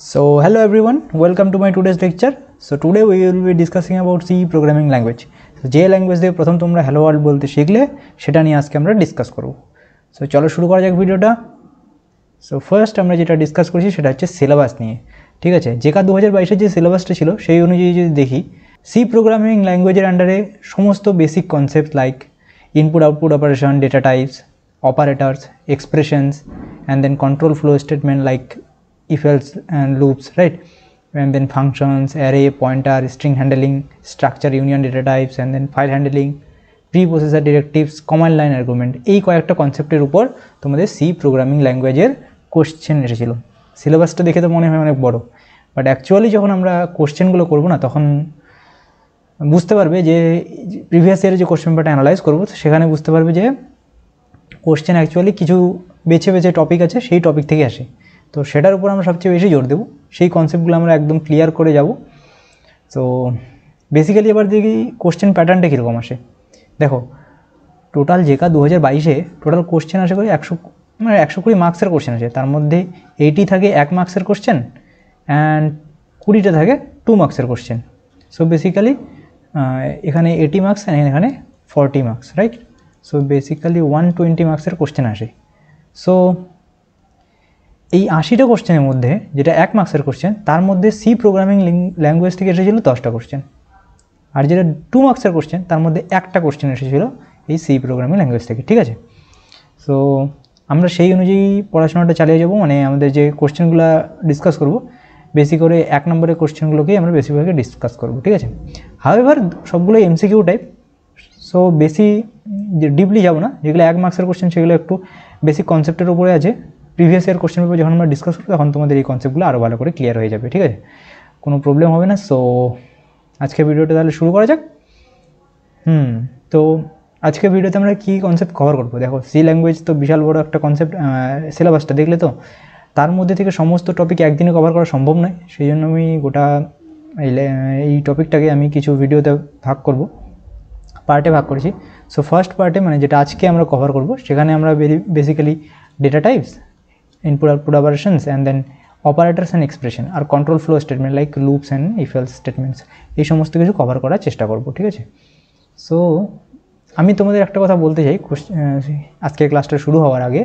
So hello everyone, welcome to my today's lecture. So today we will be discussing about C programming language. So যে language দিয়ে প্রথম তোমরা hello world বলতে শিখলে সেটা নিয়ে আজকে আমরা ডিসকাস করব। সো চলো শুরু করা যাক ভিডিওটা। সো ফার্স্ট আমরা যেটা ডিসকাস করছি সেটা হচ্ছে সিলেবাস নিয়ে। ঠিক আছে? জেকা দু হাজার বাইশের যে সিলেবাসটা ছিল সেই অনুযায়ী যদি দেখি সি প্রোগ্রামিং ল্যাঙ্গুয়েজের আন্ডারে সমস্ত basic concept like input output operation data types operators expressions and then control flow statement like if else and loops, right? And then functions, array, pointer, string handling, structure, union data types, and then file handling, preprocessor directives, command line argument. এই কয়েকটা কনসেপ্টের উপর তোমাদের C programming ল্যাঙ্গুয়েজের question এসেছিল। সিলেবাসটা দেখে তো মনে হয় অনেক বড়। বাট অ্যাকচুয়ালি যখন আমরা কোশ্চেনগুলো করব না, তখন বুঝতে পারবে যে প্রিভিয়াস ইয়ারে যে কোশ্চেন পেপারটা অ্যানালাইজ করব সেখানে বুঝতে পারবে যে কোশ্চেন অ্যাকচুয়ালি কিছু বেছে বেছে টপিক আছে, সেই টপিক থেকে আসে। তো সেটার উপর আমরা সবচেয়ে বেশি জোর দেবো। সেই কনসেপ্টগুলো আমরা একদম ক্লিয়ার করে যাব। তো বেসিক্যালি এবার দেখি কোশ্চেন প্যাটার্নটা কীরকম আসে। দেখো টোটাল জেকা দু হাজার বাইশে টোটাল কোশ্চেন আসে করে একশো মানে একশো কুড়ি মার্কসের কোশ্চেন আছে তার মধ্যে এইটি থাকে এক মার্কসের কোশ্চেন অ্যান্ড কুড়িটা থাকে টু মার্কসের কোশ্চেন সো বেসিক্যালি এখানে এইটি মার্কস অ্যান্ড এখানে forty marks right so basically one twenty মার্কসের কোশ্চেন আসে। সো এই আশিটা কোশ্চেনের মধ্যে যেটা এক মার্কসের কোশ্চেন তার মধ্যে সি প্রোগ্রামিং ল্যাঙ্গুয়েজ থেকে এসেছিল দশটা কোশ্চেন আর যেটা টু মার্কসের কোশ্চেন তার মধ্যে একটা কোশ্চেন এসেছিল এই সি প্রোগ্রামিং ল্যাঙ্গুয়েজ থেকে, ঠিক আছে? সো আমরা সেই অনুযায়ী পড়াশোনাটা চালিয়ে যাব মানে আমাদের যে কোশ্চেনগুলো ডিসকাস করব বেশি করে এক নম্বরের কোশ্চেনগুলোকেই আমরা বেশিরভাগে ডিসকাস করব, ঠিক আছে? হাওয়েভার সবগুলো এমসিকিউ টাইপ সো বেশি ডিপলি যাব না, যেগুলো এক মার্কসের কোশ্চেন সেগুলো একটু বেশি কনসেপ্টের উপরে আছে প্রিভিয়াস ইয়ার কোশ্চেন পেপার যখন আমরা ডিসকাস করব, তখন তোমাদের এই কনসেপ্টগুলো আরও ভালো করে ক্লিয়ার হয়ে যাবে, ঠিক আছে? কোনো প্রবলেম হবে না সো আজকে ভিডিওটা তাহলে শুরু করা যাক। হুম, তো আজকে ভিডিওতে আমরা কী কনসেপ্ট কভার করব? দেখো সি ল্যাঙ্গুয়েজ তো বিশাল বড় একটা কনসেপ্ট সিলেবাসটা দেখলে তো? তার মধ্যে থেকে সমস্ত টপিক একদিনে কভার করা সম্ভব নয়, সেই জন্য আমি গোটা এই টপিকটাকে আমি কিছু ভিডিওতে ভাগ করব পার্টে ভাগ করেছি। সো ফার্স্ট পার্টে মানে যেটা আজকে আমরা কভার করব, সেখানে আমরা basically data types input, output operations and then operators and expression R control flow statement like loops and if else statements এই সমস্ত কিছু কভার করার চেষ্টা করব, ঠিক আছে? সো আমি তোমাদের একটা কথা বলতে চাই আজকে ক্লাসটা শুরু হওয়ার আগে।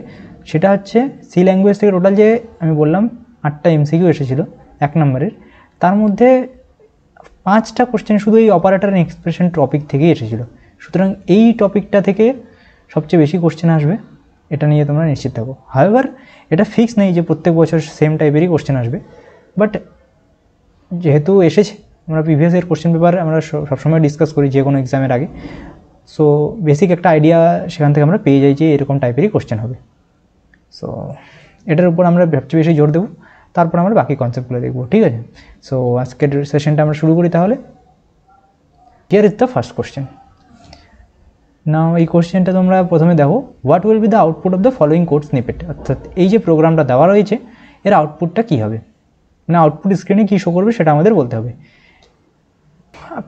সেটা হচ্ছে সি ল্যাঙ্গুয়েজ থেকে টোটাল যে আমি বললাম, আটটা এমসিকিউ এসেছিল, এক নম্বরের। তার মধ্যে পাঁচটা কোশ্চেন শুধু এই অপারেটার অ্যান্ড এক্সপ্রেশন টপিক থেকেই এসেছিল। সুতরাং এই টপিকটা থেকে সবচেয়ে বেশি কোশ্চেন আসবে, এটা নিয়ে তোমরা নিশ্চিত থাকো। হাওয়েভার এটা ফিক্স নেই যে প্রত্যেক বছর সেম টাইপেরই কোশ্চেন আসবে। বাট যেহেতু এসেছে, আমরা প্রিভিয়াস এর কোশ্চেন পেপার আমরা সবসময় ডিসকাস করি যে কোনো এক্সামের আগে। সো বেসিক একটা আইডিয়া সেখান থেকে আমরা পেয়ে যাই যে এরকম টাইপেরই কোশ্চেন হবে। সো এটার উপর আমরা সবচেয়ে বেশি জোর দেবো। তারপর আমরা বাকি কনসেপ্টগুলো দেখব, ঠিক আছে? সো আজকের সেশনটা আমরা শুরু করি তাহলে। Here is the first question now এই কোশ্চেনটা তোমরা প্রথমে দেখো what will be the output of the following code snippet অর্থাৎ এই যে প্রোগ্রামটা দেওয়া রয়েছে, এর আউটপুটটা কী হবে? মানে আউটপুট স্ক্রিনে কী শো করবে সেটা আমাদের বলতে হবে।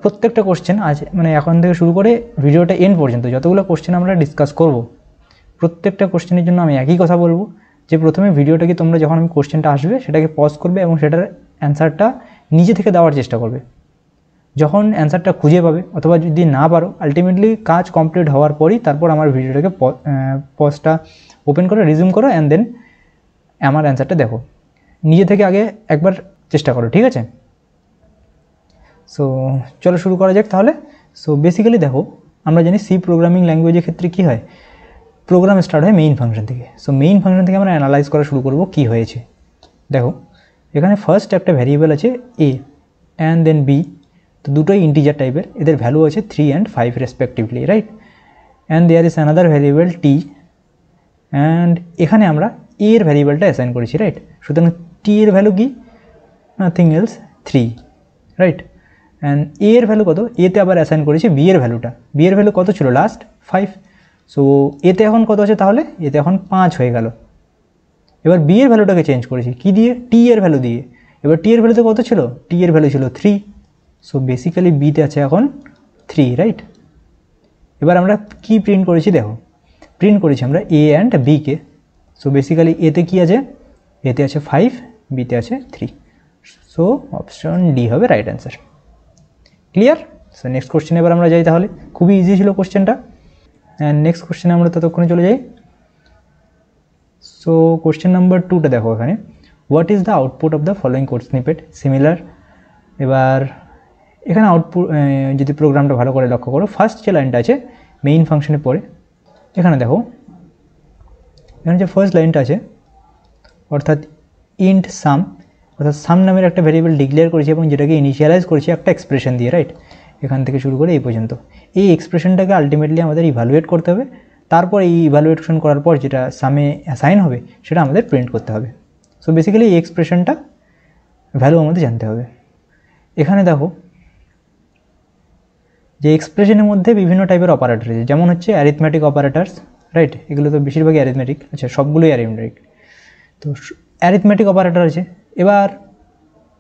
প্রত্যেকটা কোশ্চেন আজ মানে এখন থেকে শুরু করে ভিডিওটা এন্ড পর্যন্ত, যতগুলো কোশ্চেন আমরা ডিসকাস করব, প্রত্যেকটা কোশ্চেনের জন্য আমি একই কথা বলব, যে প্রথমে ভিডিওটাকে তোমরা যখন আমি কোশ্চেনটা আসবে, সেটাকে পজ করবে এবং সেটার অ্যান্সারটা নিজে থেকে দেওয়ার চেষ্টা করবে। যখন অ্যান্সারটা খুঁজে পাবে অথবা যদি না পারো আলটিমেটলি কাজ কমপ্লিট হওয়ার পরই তারপর আমার ভিডিওটাকে পজটা ওপেন করো রিজিউম করো অ্যান্ড দেন আমার অ্যান্সারটা দেখো। নিজে থেকে আগে একবার চেষ্টা করো, ঠিক আছে? সো চলো শুরু করা যাক তাহলে। সো বেসিক্যালি দেখো, আমরা জানি সি প্রোগ্রামিং ল্যাঙ্গুয়েজের ক্ষেত্রে কী হয়? প্রোগ্রাম স্টার্ট হয় মেইন ফাংশন থেকে। সো মেইন ফাংশন থেকে আমরা অ্যানালাইজ করা শুরু করব কী হয়েছে। দেখো, এখানে ফার্স্ট একটা ভ্যারিয়েবল আছে এ অ্যান্ড দেন বি তো দুটোই ইন্টিজার টাইপের এদের ভ্যালু আছে three and five respectively right and there is another variable T and এখানে আমরা এ এর ভ্যারিয়েবলটা অ্যাসাইন করেছি রাইট সুতরাং টি এর ভ্যালু কি? Nothing else three right and A এর ভ্যালু কত? এতে আবার অ্যাসাইন করেছি বি এর ভ্যালুটা বি এর ভ্যালু কত ছিল? লাস্ট ফাইভ সো এতে এখন কত আছে তাহলে? এতে এখন পাঁচ হয়ে গেল। এবার বি এর ভ্যালুটাকে চেঞ্জ করেছি। কি দিয়ে? টি এর ভ্যালু দিয়ে। এবার টি এর ভ্যালুতে কত ছিল? টি এর ভ্যালু ছিল থ্রি সো বেসিক্যালি বিতে আছে এখন থ্রি রাইট এবার আমরা কি প্রিন্ট করেছি দেখো। প্রিন্ট করেছি আমরা এ অ্যান্ড বিকে সো বেসিক্যালি এতে কি আছে? এতে আছে ফাইভ বিতে আছে থ্রি সো অপশন ডি হবে right answer clear so next question এবার আমরা যাই তাহলে। খুবই ইজি ছিল কোশ্চেনটা অ্যান্ড নেক্সট কোশ্চেনে আমরা ততক্ষণে চলে যাই। সো কোশ্চেন নাম্বার টুটা দেখো এখানে। What is the output of the following course snippet similar এবার এখানে আউটপুট যদি প্রোগ্রামটা ভালো করে লক্ষ্য করো ফার্স্ট যে লাইনটা আছে মেইন ফাংশনে পড়ে, এখানে দেখো, এখানে যে ফার্স্ট লাইনটা আছে, অর্থাৎ ইন্ট সাম অর্থাৎ সাম নামের একটা ভেরিয়েবল ডিক্লেয়ার করেছি এবং যেটাকে ইনিশিয়ালাইজ করেছি একটা এক্সপ্রেশন দিয়ে রাইট এখান থেকে শুরু করে এই পর্যন্ত। এই এক্সপ্রেশনটাকে আলটিমেটলি আমাদের ইভ্যালুয়েট করতে হবে। তারপর এই ইভ্যালুয়েশন করার পর যেটা সামে অ্যাসাইন হবে, সেটা আমাদের প্রিন্ট করতে হবে। সো বেসিক্যালি এই এক্সপ্রেশনটা ভ্যালু আমাদের জানতে হবে। এখানে দেখো যে এক্সপ্রেশনের মধ্যে বিভিন্ন টাইপের অপারেটর আছে যেমন হচ্ছে অ্যারিথমেটিক অপারেটার্স রাইট এগুলো তো বেশিরভাগই অ্যারিথমেটিক আচ্ছা সবগুলোই অ্যারিথমেটিক তো অ্যারিথমেটিক অপারেটর আছে এবার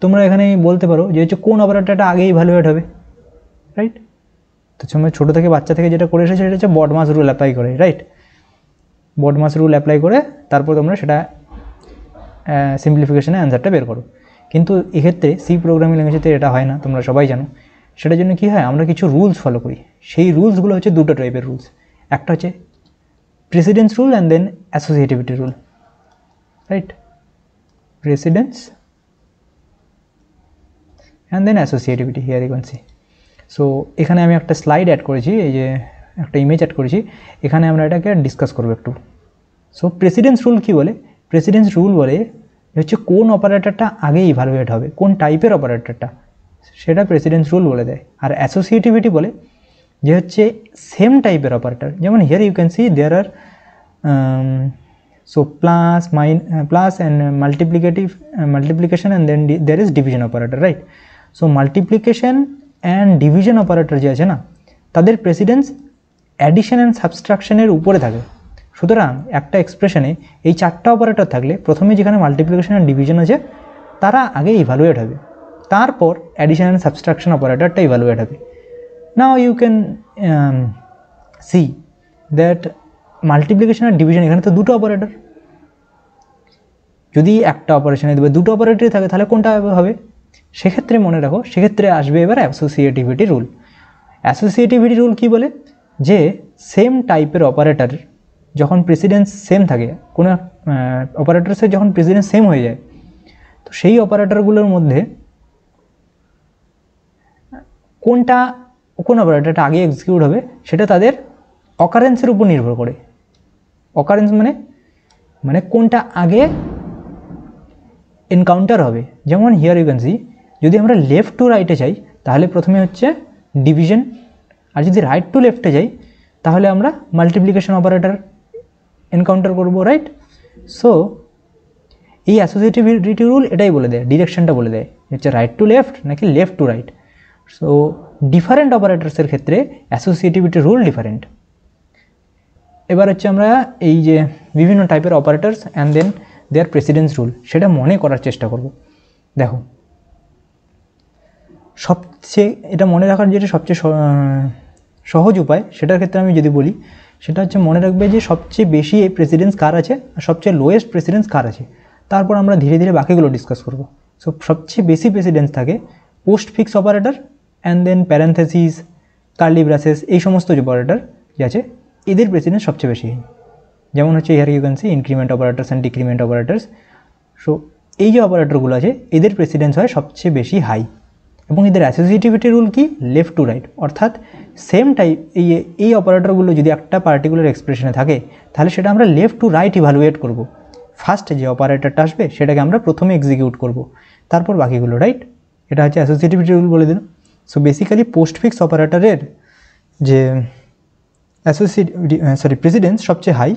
তোমরা এখানে বলতে পারো যে হচ্ছে কোন অপারেটরটা আগেই ভ্যালুয়েট হবে রাইট তো সময় ছোটো থেকে বাচ্চা থেকে যেটা করে এসেছে, সেটা হচ্ছে বডমাস রুল অ্যাপ্লাই করে রাইট বডমাস রুল অ্যাপ্লাই করে তারপর তোমরা সেটা সিম্পলিফিকেশনে অ্যান্সারটা বের করো। কিন্তু এক্ষেত্রে সি প্রোগ্রামিং ল্যাঙ্গুয়েজেতে এটা হয় না, তোমরা সবাই জানো। সেটার জন্য কী হয়? আমরা কিছু রুলস ফলো করি। সেই রুলসগুলো হচ্ছে দুটো টাইপের রুলস একটা হচ্ছে precedence rule and then associativity rule right precedence and then associativity here you see so এখানে আমি একটা স্লাইড অ্যাড করেছি, এই যে একটা ইমেজ অ্যাড করেছি। এখানে আমরা এটাকে ডিসকাস করব একটু। সো প্রেসিডেন্স রুল কী বলে? প্রেসিডেন্স রুল বলে হচ্ছে কোন অপারেটরটা আগে ইভ্যালুয়েট হবে, কোন টাইপের অপারেটরটা সেটা প্রেসিডেন্স রুল বলে দেয়। আর অ্যাসোসিয়েটিভিটি বলে, যে হচ্ছে সেম টাইপের অপারেটর যেমন here you can see there are so plus minus plus and multiplicative multiplication and then there is division operator right so multiplication and division operator যে আছে না, তাদের প্রেসিডেন্স অ্যাডিশন অ্যান্ড সাবস্ট্রাকশনের উপরে থাকে। সুতরাং একটা এক্সপ্রেশনে এই চারটা অপারেটর থাকলে প্রথমে যেখানে মাল্টিপ্লিকেশন অ্যান্ড ডিভিশন আছে, তারা আগে ইভ্যালুয়েট হবে। তারপর অ্যাডিশন অ্যান্ড সাবস্ট্রাকশন অপারেটরটা ইভ্যালুয়েট হবে। Now you can see that multiplication R division এখানে তো দুটো অপারেটর যদি একটা অপারেশনে দেবে দুটো অপারেটরই থাকে, তাহলে কোনটা হবে? সেক্ষেত্রে মনে রাখো, সেক্ষেত্রে আসবে এবার অ্যাসোসিয়েটিভিটি রুল অ্যাসোসিয়েটিভিটি রুল কি বলে? যে সেম টাইপের অপারেটর যখন প্রেসিডেন্স সেম থাকে, কোনো অপারেটরসের যখন প্রেসিডেন্স সেম হয়ে যায়, তো সেই অপারেটরগুলোর মধ্যে কোনটা, কোন অপারেটরটা আগে এক্সিকিউট হবে, সেটা তাদের অকারেন্সের উপর নির্ভর করে। অকারেন্স মানে মানে কোনটা আগে এনকাউন্টার হবে। যেমন হিয়ার ইউ ক্যান সি যদি আমরা লেফট টু রাইটে চাই তাহলে প্রথমে হচ্ছে ডিভিশন আর যদি রাইট টু লেফটে যাই, তাহলে আমরা মাল্টিপ্লিকেশন অপারেটর এনকাউন্টার করব রাইট সো এই অ্যাসোসিয়েটিভিটি রুল এটাই বলে দেয় ডিরেকশনটা বলে দেয় হচ্ছে রাইট টু লেফট নাকি left to right so different অপারেটার্সের ক্ষেত্রে অ্যাসোসিয়েটিভিটি রুল ডিফারেন্ট এবার হচ্ছে আমরা এই যে বিভিন্ন টাইপের operators and then their precedence rule সেটা মনে করার চেষ্টা করব। দেখো, সবচেয়ে, এটা মনে রাখার যেটা সবচেয়ে সহজ উপায়, সেটার ক্ষেত্রে আমি যদি বলি, সেটা হচ্ছে মনে রাখবে যে সবচেয়ে বেশি প্রেসিডেন্স কার আছে আর সবচেয়ে লোয়েস্ট প্রেসিডেন্স কার আছে। তারপর আমরা ধীরে ধীরে বাকিগুলো ডিসকাস করব। সো সবচেয়ে বেশি প্রেসিডেন্স থাকে postfix operator and then parenthesis curly braces এই সমস্ত যে অপারেটর যে আছে, এদের প্রেসিডেন্স সবচেয়ে বেশি। যেমন হচ্ছে here you can see increment operators and decrement operators so এই যে অপারেটরগুলো আছে, এদের প্রেসিডেন্স হয় সবচেয়ে বেশি হাই এবং এদের অ্যাসোসিয়েটিভিটি রুল কি? লেফট টু রাইট অর্থাৎ সেম টাইপ এই এই অপারেটরগুলো যদি একটা পার্টিকুলার এক্সপ্রেশনে থাকে, তাহলে সেটা আমরা লেফট টু রাইট ইভ্যালুয়েট করব। ফার্স্ট যে অপারেটরটা আসবে, সেটাকে আমরা প্রথমে এক্সিকিউট করব। তারপর বাকিগুলো রাইট এটা হচ্ছে অ্যাসোসিয়েটিভিটি রুল বলে দিন সো বেসিক্যালি পোস্ট ফিক্স অপারেটরের যে অ্যাসোসিয়েট সরি প্রেসিডেন্স সবচেয়ে হাই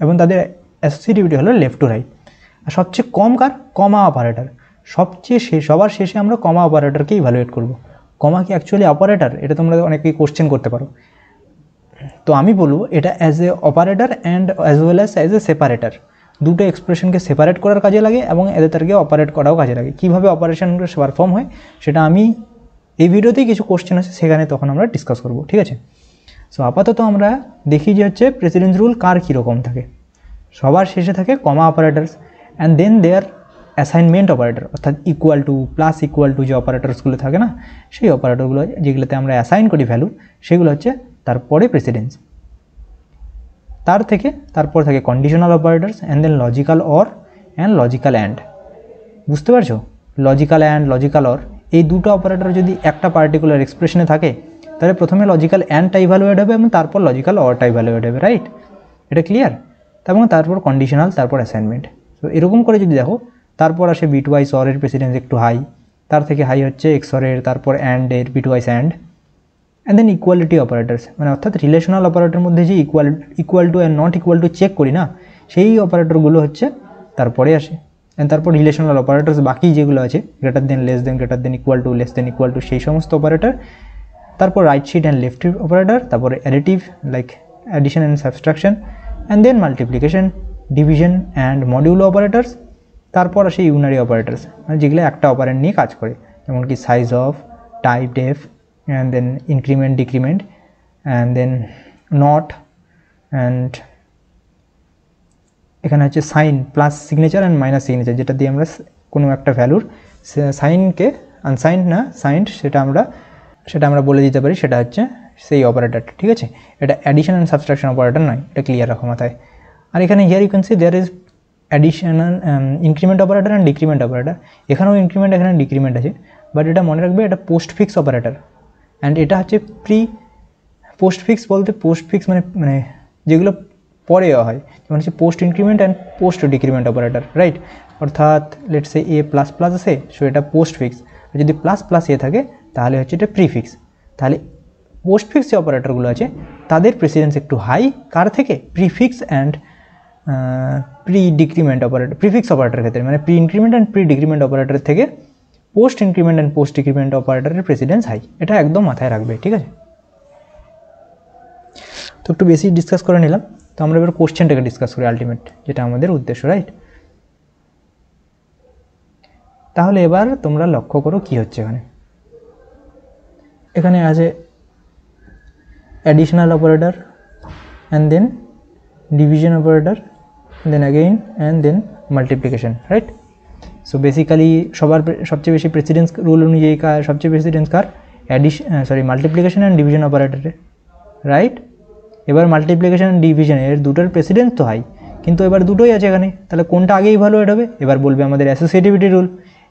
এবং তাদের অ্যাসোসিয়েটিভিটি হলো লেফট টু রাইট আর সবচেয়ে কম কার? কমা অপারেটর সবচেয়ে শেষ সবার শেষে আমরা কমা অপারেটরকে ইভ্যালুয়েট করব। কমা কি অ্যাকচুয়ালি অপারেটার এটা তোমরা অনেকেই কোশ্চেন করতে পারো। তো আমি বলব, এটা as a operator and as well as as a separator দুটো এক্সপ্রেশনকে সেপারেট করার কাজে লাগে এবং এদের তারকে অপারেট করাও কাজে লাগে। কীভাবে অপারেশন পারফর্ম হয়, সেটা আমি এই ভিডিওতেই কিছু কোশ্চেন আছে, সেখানে তখন আমরা ডিসকাস করব, ঠিক আছে? সো আপাতত আমরা দেখি যে হচ্ছে প্রেসিডেন্স রুল কার কীরকম থাকে। সবার শেষে থাকে comma operators and then there assignment operator অর্থাৎ equal to plus equal to যে অপারেটরসগুলো থাকে না, সেই অপারেটরগুলো যেগুলোতে আমরা অ্যাসাইন করি ভ্যালু সেগুলো হচ্ছে তারপরে প্রেসিডেন্স তার থেকে তারপর থাকে conditional operators and then logical or and logical and বুঝতে পারছ? লজিক্যাল অ্যান্ড লজিক্যাল অর এই দুটো অপারেটর যদি একটা পার্টিকুলার এক্সপ্রেশনে থাকে, তাহলে প্রথমে লজিক্যাল অ্যান্ডটা ইভ্যালুয়েট হবে এবং তারপর লজিক্যাল অরটা ইভ্যালুয়েট হবে রাইট এটা ক্লিয়ার এবং তারপর কন্ডিশনাল তারপর অ্যাসাইনমেন্ট তো এরকম করে যদি দেখো, তারপর আসে বিট ওয়াইজ অরের প্রেসিডেন্স একটু হাই তার থেকে হাই হচ্ছে এক্সরের তারপর অ্যান্ডের bitwise and and then equality operators মানে অর্থাৎ রিলেশনাল অপারেটর মধ্যে যে equal equal to and not equal to check করি না, সেই অপারেটরগুলো হচ্ছে তারপরে আসে। অ্যান্ড তারপর রিলেশনাল অপারেটার্স বাকি যেগুলো আছে greater than less than greater than equal to less than equal to সেই সমস্ত অপারেটর তারপর right shift and left operator তারপরে additive like addition and subtraction and then multiplication division and module operators তারপর আসে unary operators মানে যেগুলো একটা operant নিয়ে কাজ করে, যেমন কি size of typedef and then increment decrement and then not and এখানে হচ্ছে sign plus signature and minus signature যেটা দিয়ে আমরা কোনো একটা ভ্যালুর সাইনকে আনসাইন না সাইন্ড সেটা আমরা সেটা আমরা বলে দিতে পারি, সেটা হচ্ছে সেই অপারেটারটা ঠিক আছে? এটা অ্যাডিশন অ্যান্ড সাবস্ট্রাকশন অপারেটার নয়, এটা ক্লিয়ার রাখো মাথায়। আর এখানে here you can see there is additional increment operator and decrement operator এখানেও ইনক্রিমেন্ট এখানে ডিক্রিমেন্ট আছে বাট এটা মনে রাখবে এটা পোস্ট ফিক্স অপারেটার অ্যান্ড এটা হচ্ছে প্রি পোস্ট ফিক্স বলতে পোস্ট ফিক্স মানে মানে যেগুলো পরে হয়। যেমন হচ্ছে post increment and post decrement operator right অর্থাৎ let's a a plus plus আছে সো এটা পোস্ট ফিক্স আর যদি প্লাস প্লাস এ থাকে, তাহলে হচ্ছে এটা প্রিফিক্স তাহলে পোস্ট ফিক্স যে অপারেটরগুলো আছে, তাদের প্রেসিডেন্স একটু হাই কার থেকে? Prefix and pre decrement operator prefix operator ক্ষেত্রে। মানে pre increment and pre decrement operator থেকে post increment and post decrement অপারেটরের প্রেসিডেন্স হাই এটা একদম মাথায় রাখবে, ঠিক আছে? তো একটু বেশি ডিসকাস করে নিলাম। তো আমরা এবার কোশ্চেনটাকে ডিসকাস করি আলটিমেট যেটা আমাদের উদ্দেশ্য রাইট তাহলে এবার তোমরা লক্ষ্য করো কি হচ্ছে এখানে। এখানে আছে additional operator and then division operator then again and then multiplication right so basically সবার সবচেয়ে বেশি প্রেসিডেন্স রুল অনুযায়ী কার, সবচেয়ে precedence car? Addition sorry multiplication and division অপারেটরে right এবার মাল্টিপ্লিকেশন ডিভিশন এর দুটোর প্রেসিডেন্স তো হাই কিন্তু এবার দুটোই আছে এখানে, তাহলে কোনটা আগেই ইভালুয়েট হবে? এবার বলবে আমাদের অ্যাসোসিয়েটিভিটি রুল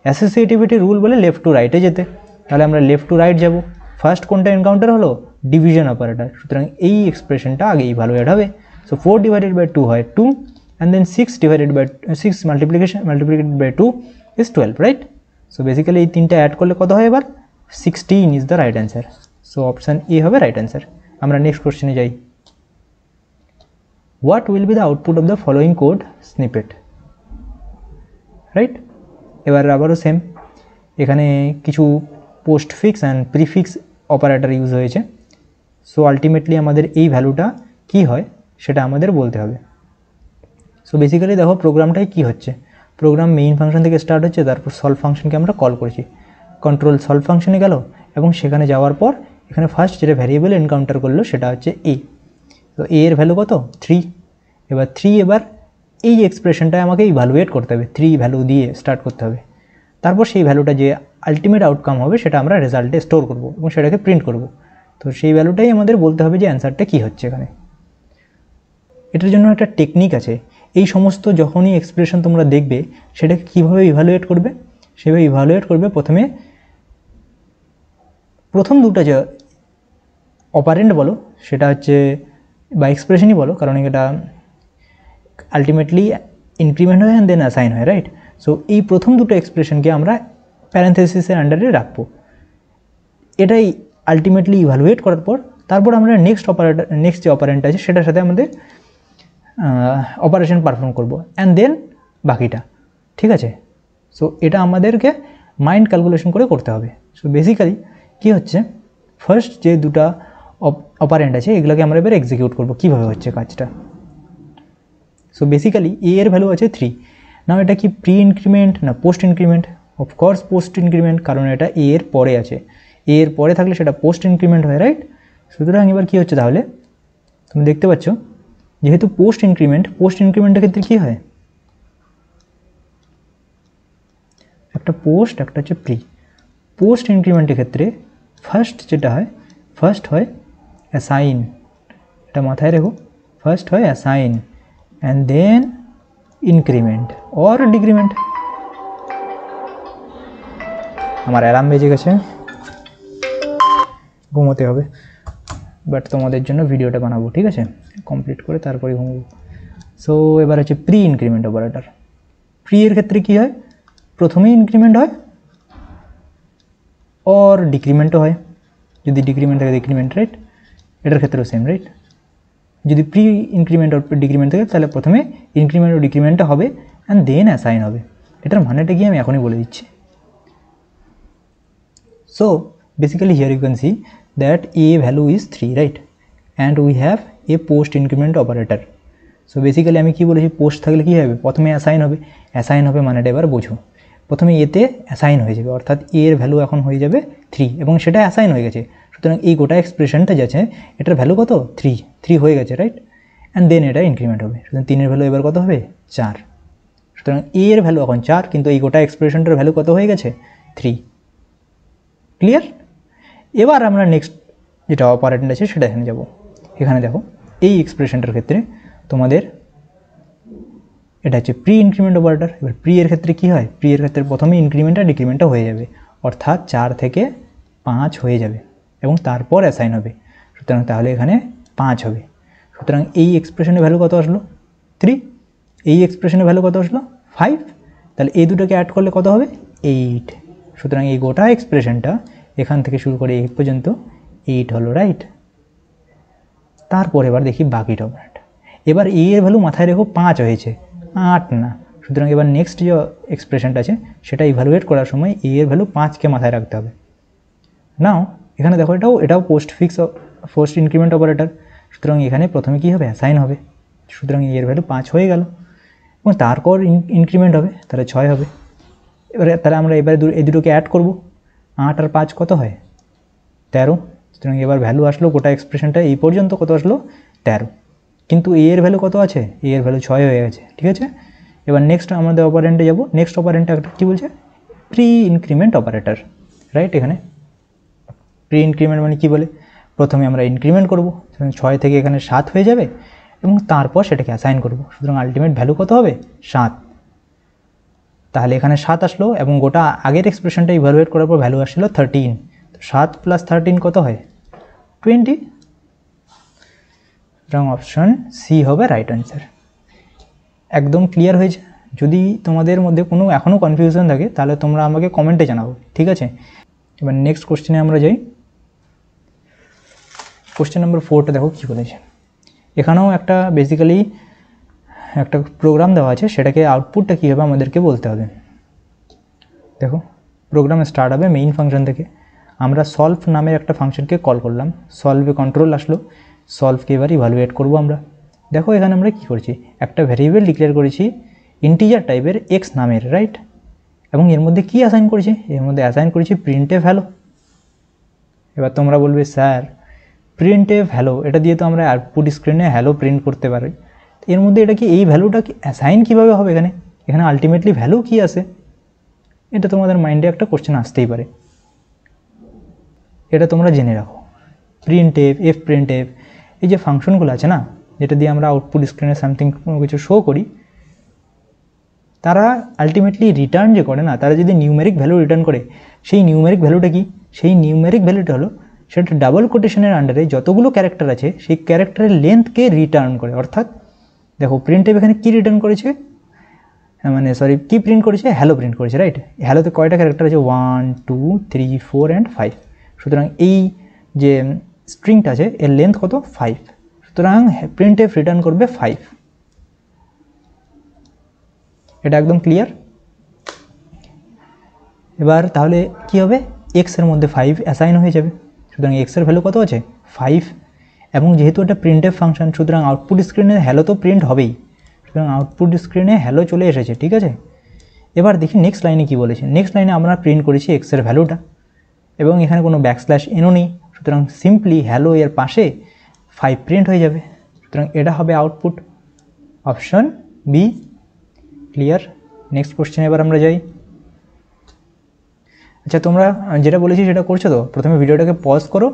অ্যাসোসিয়েটিভিটি রুল বলে লেফট টু রাইটে যেতে, তাহলে আমরা লেফট টু রাইট যাব। ফার্স্ট কোনটা এনকাউন্টার হলো? ডিভিশন অপারেটার সুতরাং এই এক্সপ্রেশনটা আগে ইভালুয়েট হবে। So four divided by two হয় two and then six divided by six multiplication multiplied by two is twelve right so basically এই তিনটা অ্যাড করলে কত হয় এবার? Sixteen is the right answer so option A হবে right answer আমরা next কোশ্চেনে যাই। What will be the output of the following code snippet? Right এবার আবারও সেম এখানে কিছু postfix and prefix operator use হয়েছে। সো আলটিমেটলি আমাদের এই ভ্যালুটা কি হয় সেটা আমাদের বলতে হবে। সো বেসিক্যালি দেখো প্রোগ্রামটাই কি হচ্ছে? প্রোগ্রাম মেইন ফাংশন থেকে স্টার্ট হচ্ছে, তারপর সলভ ফাংশনকে আমরা কল করেছি। কন্ট্রোল সলভ ফাংশনে গেল এবং সেখানে যাওয়ার পর এখানে ফার্স্ট যেটা ভ্যারিয়েবল এনকাউন্টার করল সেটা হচ্ছে এ তো এ এর ভ্যালু কত? থ্রি এবার থ্রি এবার এই এক্সপ্রেশনটায় আমাকে ইভ্যালুয়েট করতে হবে। থ্রি ভ্যালু দিয়ে স্টার্ট করতে হবে। তারপর সেই ভ্যালুটা যে আলটিমেট আউটকাম হবে, সেটা আমরা রেজাল্টে স্টোর করব এবং সেটাকে প্রিন্ট করব। তো সেই ভ্যালুটাই আমাদের বলতে হবে যে অ্যান্সারটা কী হচ্ছে এখানে। এটার জন্য একটা টেকনিক আছে। এই সমস্ত যখনই এক্সপ্রেশন তোমরা দেখবে, সেটাকে কীভাবে ইভ্যালুয়েট করবে? সেভাবে ইভ্যালুয়েট করবে প্রথমে। প্রথম দুটো যে অপারেন্ট বলো, সেটা হচ্ছে বা এক্সপ্রেশনই বলো, কারণ এটা আলটিমেটলি ইনক্রিমেন্ট হয় অ্যান্ড দেন অ্যাসাইন হয় রাইট সো এই প্রথম দুটো এক্সপ্রেশনকে আমরা প্যারেন্থেসিসের আন্ডারে রাখব। এটাই আলটিমেটলি ইভ্যালুয়েট করার পর, তারপর আমরা নেক্সট অপারেটার নেক্সট যে অপারেন্ট আছে, সেটার সাথে আমাদের অপারেশন পারফর্ম করব। অ্যান্ড দেন বাকিটা, ঠিক আছে? সো এটা আমাদেরকে মাইন্ড ক্যালকুলেশন করে করতে হবে। সো বেসিক্যালি কী হচ্ছে? ফার্স্ট যে দুটা অপারেন্ট আছে, এগুলোকে আমরা এবার এক্সিকিউট করব। কীভাবে হচ্ছে কাজটা? সো বেসিক্যালি এ এর ভ্যালু আছে থ্রি না এটা কি প্রি ইনক্রিমেন্ট না post increment of course post increment কারণ এটা এ এর পরে আছে। এ এর পরে থাকলে সেটা পোস্ট ইনক্রিমেন্ট হয় রাইট সুতরাং এবার কী হচ্ছে তাহলে? তুমি দেখতে পাচ্ছ, যেহেতু পোস্ট ইনক্রিমেন্ট পোস্ট ইনক্রিমেন্টের ক্ষেত্রে কী হয়? একটা পোস্ট একটা হচ্ছে প্রি পোস্ট ইনক্রিমেন্টের ক্ষেত্রে ফার্স্ট যেটা হয় ফার্স্ট হয় অ্যাসাইন এটা মাথায় রেখো। ফার্স্ট হয় assign and then increment or decrement আমার অ্যালার্ম বেজে গেছে। ঘুমোতে হবে। বাট তোমাদের জন্য ভিডিওটা বানাবো, ঠিক আছে? কমপ্লিট করে তারপরে ঘুমবো। সো এবার হচ্ছে প্রি ইনক্রিমেন্ট অপারেটর প্রি এর ক্ষেত্রে কী হয়? প্রথমেই ইনক্রিমেন্ট হয় অর ডিক্রিমেন্টও হয়। যদি ডিক্রিমেন্ট থাকে ডিক্রিমেন্ট রাইট এটার ক্ষেত্রেও সেম রাইট যদি প্রি ইনক্রিমেন্ট অর ডিক্রিমেন্ট থাকে, তাহলে প্রথমে ইনক্রিমেন্ট ও ডিক্রিমেন্টটা হবে অ্যান্ড দেন অ্যাসাইন হবে। এটার মানেটা গিয়ে আমি এখনই বলে দিচ্ছি। So, basically here you can see that a value is 3 right? And we have a post increment operator. So, basically আমি কি বলেছি পোস্ট থাকলে কী হবে? প্রথমে অ্যাসাইন হবে। অ্যাসাইন হবে মানেটা এবার বোঝো। প্রথমে এতে অ্যাসাইন হয়ে যাবে, অর্থাৎ এ এর ভ্যালু এখন হয়ে যাবে থ্রি এবং সেটা অ্যাসাইন হয়ে গেছে। সুতরাং এই গোটা এক্সপ্রেশনটা যাচ্ছে এটার ভ্যালু কত? থ্রি থ্রি হয়ে গেছে রাইট অ্যান্ড দেন এটা ইনক্রিমেন্ট হবে। সুতরাং তিনের ভ্যালু এবার কত হবে? চার। সুতরাং এ এর ভ্যালু এখন চার, কিন্তু এই গোটা এক্সপ্রেশনটার ভ্যালু কত হয়ে গেছে? থ্রি ক্লিয়ার এবার আমরা নেক্সট যেটা অপারেটর আছে, সেটা এখানে যাব। এখানে দেখো, এই এক্সপ্রেশনটার ক্ষেত্রে তোমাদের এটা হচ্ছে প্রি ইনক্রিমেন্ট অপারেটার এবার প্রি এর ক্ষেত্রে কী হয়? প্রি এর ক্ষেত্রে প্রথমে ইনক্রিমেন্ট আর ডিক্রিমেন্টটা হয়ে যাবে। অর্থাৎ চার থেকে পাঁচ হয়ে যাবে। এবং তারপর অ্যাসাইন হবে। সুতরাং তাহলে এখানে পাঁচ হবে। সুতরাং এই এক্সপ্রেশনের ভ্যালু কত আসলো? থ্রি এই এক্সপ্রেশনের ভ্যালু কত আসলো? ফাইভ তাহলে এই দুটোকে অ্যাড করলে কত হবে? এইট সুতরাং এই গোটা এক্সপ্রেশনটা এখান থেকে শুরু করে এই পর্যন্ত এইট হলো রাইট তারপর এবার দেখি বাকি টপারট এবার এ এর ভ্যালু মাথায় রেখো পাঁচ হয়েছে। আট না। সুতরাং এবার নেক্সট যে এক্সপ্রেশনটা আছে, সেটা ইভ্যালুয়েট করার সময় এ এর ভ্যালু পাঁচকে মাথায় রাখতে হবে। নাও এখানে দেখো এটাও এটাও postfix post increment operator সুতরাং এখানে প্রথমে কী হবে? অ্যাসাইন হবে। সুতরাং এর ভ্যালু পাঁচ হয়ে গেল। এবং তারপর ইনক্রিমেন্ট হবে, তাহলে ছয় হবে। এবারে তাহলে আমরা এবারে এই দুটোকে অ্যাড করব। আট আর পাঁচ কত হয়? তেরো। সুতরাং এবার ভ্যালু আসলো গোটা এক্সপ্রেশনটা এই পর্যন্ত কত আসলো? তেরো। কিন্তু এ এর ভ্যালু কত আছে? এ এর ভ্যালু ছয় হয়ে গেছে, ঠিক আছে? এবার নেক্সট আমাদের অপারেন্টে যাব। নেক্সট অপারেন্টটা একটা কী বলছে? প্রি ইনক্রিমেন্ট অপারেটর রাইট এখানে প্রি ইনক্রিমেন্ট মানে কী বলে? প্রথমে আমরা ইনক্রিমেন্ট করব ছয় থেকে এখানে সাত হয়ে যাবে এবং তারপর সেটাকে অ্যাসাইন করব। সুতরাং আলটিমেট ভ্যালু কত হবে? সাত। তাহলে এখানে সাত আসলো এবং গোটা আগের এক্সপ্রেশনটা ইভালুয়েট করার পর ভ্যালু আসছিল থার্টিন তো সাত প্লাস থার্টিন কত হয়? টোয়েন্টি সুতরাং অপশন সি হবে রাইট অ্যান্সার একদম ক্লিয়ার হয়েছে যদি তোমাদের মধ্যে কোনো এখনও কনফিউশন থাকে, তাহলে তোমরা আমাকে কমেন্টে জানাব ঠিক আছে? এবার নেক্সট কোশ্চেনে আমরা যাই। কোশ্চেন নাম্বার ফোরটা দেখো কী বলেছে। এখানেও একটা বেসিক্যালি একটা প্রোগ্রাম দেওয়া আছে, সেটাকে আউটপুটটা কী হবে আমাদেরকে বলতে হবে। দেখো প্রোগ্রাম স্টার্ট হবে মেইন ফাংশন থেকে। আমরা সলভ নামের একটা ফাংশনকে কল করলাম। সলভে কন্ট্রোল আসলো। সলভকে এবার ইভালুয়েট করব আমরা। দেখো, এখানে আমরা কী করছি? একটা ভ্যারিয়েবল ডিক্লেয়ার করেছি ইন্টিজার টাইপের এক্স নামের রাইট এবং এর মধ্যে কি অ্যাসাইন করেছি? এর মধ্যে অ্যাসাইন করেছি প্রিন্টে ভ্যালো এবার তোমরা বলবে, স্যার প্রিন্টে ভ্যালো এটা দিয়ে তো আমরা আউটপুট স্ক্রিনে হ্যালো প্রিন্ট করতে পারি। এর মধ্যে এটা কি, এই ভ্যালুটা কি অ্যাসাইন কীভাবে হবে এখানে? এখানে আলটিমেটলি ভ্যালু কী আছে? এটা তোমাদের মাইন্ডে একটা কোশ্চেন আসতেই পারে। এটা তোমরা জেনে রাখো। Print F F print F এই যে ফাংশনগুলো আছে না, যেটা দিয়ে আমরা আউটপুট স্ক্রিনে সামথিং কোনো কিছু শো করি, তারা আলটিমেটলি রিটার্ন যে করে না, তারা যদি নিউমেরিক ভ্যালু রিটার্ন করে, সেই নিউমেরিক ভ্যালুটা কি? সেই নিউমেরিক ভ্যালুটা হলো সেটা ডাবল কোটেশনের আন্ডারে যতগুলো ক্যারেক্টার আছে, সেই ক্যারেক্টারের লেন্থকে রিটার্ন করে। অর্থাৎ, দেখো প্রিন্ট এখানে কী রিটার্ন করেছে? মানে সরি কী প্রিন্ট করেছে? হ্যালো প্রিন্ট করেছে রাইট হ্যালোতে কয়টা ক্যারেক্টার আছে? One two three four and five সুতরাং এই যে স্ট্রিংটা আছে, এর লেন্থ কত? ফাইভ সুতরাং প্রিন্ট রিটার্ন করবে ফাইভ এটা একদম ক্লিয়ার এবার তাহলে কি হবে? এক্সের মধ্যে ফাইভ অ্যাসাইন হয়ে যাবে। সুতরাং এক্সের ভ্যালু কত আছে? ফাইভ এবং যেহেতু এটা প্রিন্টের ফাংশন সুতরাং আউটপুট স্ক্রিনে হ্যালো তো প্রিন্ট হবেই। সুতরাং আউটপুট স্ক্রিনে হ্যালো চলে এসেছে, ঠিক আছে? এবার দেখি নেক্সট লাইনে কি বলেছে। নেক্সট লাইনে আমরা প্রিন্ট করেছি এক্সের ভ্যালুটা এবং এখানে কোনো ব্যাকস্ল্যাশ এনো নেই। সুতরাং সিম্পলি হ্যালো এর পাশে ফাইভ প্রিন্ট হয়ে যাবে। সুতরাং এটা হবে output option B clear next question এবার আমরা যাই। আচ্ছা তোমরা যেটা বলেছি সেটা করছ তো? প্রথমে ভিডিওটাকে পজ করো,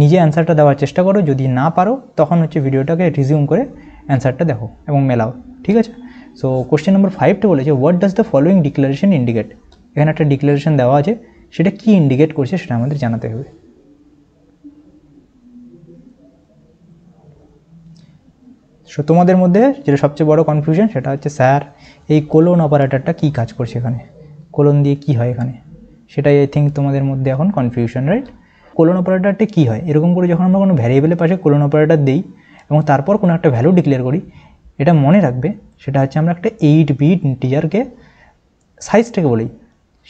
নিজে অ্যান্সারটা দেওয়ার চেষ্টা করো। যদি না পারো, তখন হচ্ছে ভিডিওটাকে রিজিউম করে অ্যান্সারটা দেখো এবং মেলাও, ঠিক আছে? সো কোশ্চেন নম্বর ফাইভটা বলেছে what does the following declaration indicate এখানে একটা ডিক্লারেশন দেওয়া আছে, সেটা কি ইন্ডিকেট করছে সেটা আমাদের জানাতে হবে। সো তোমাদের মধ্যে যেটা সবচেয়ে বড় কনফিউশন সেটা হচ্ছে, স্যার, এই কোলন অপারেটরটা কী কাজ করছে এখানে? কোলন দিয়ে কি হয় এখানে? সেটাই আই থিঙ্ক তোমাদের মধ্যে এখন কনফিউশন রাইট কোলন অপারেটারটা কী হয়? এরকম করে যখন আমরা কোনো ভ্যারিয়েবলের পাশে কোলন অপারেটার দিই এবং তারপর কোনো একটা ভ্যালু ডিক্লেয়ার করি, এটা মনে রাখবে, সেটা হচ্ছে আমরা একটা এইট বিট ইন্টিজারকে সাইজটাকে বলি।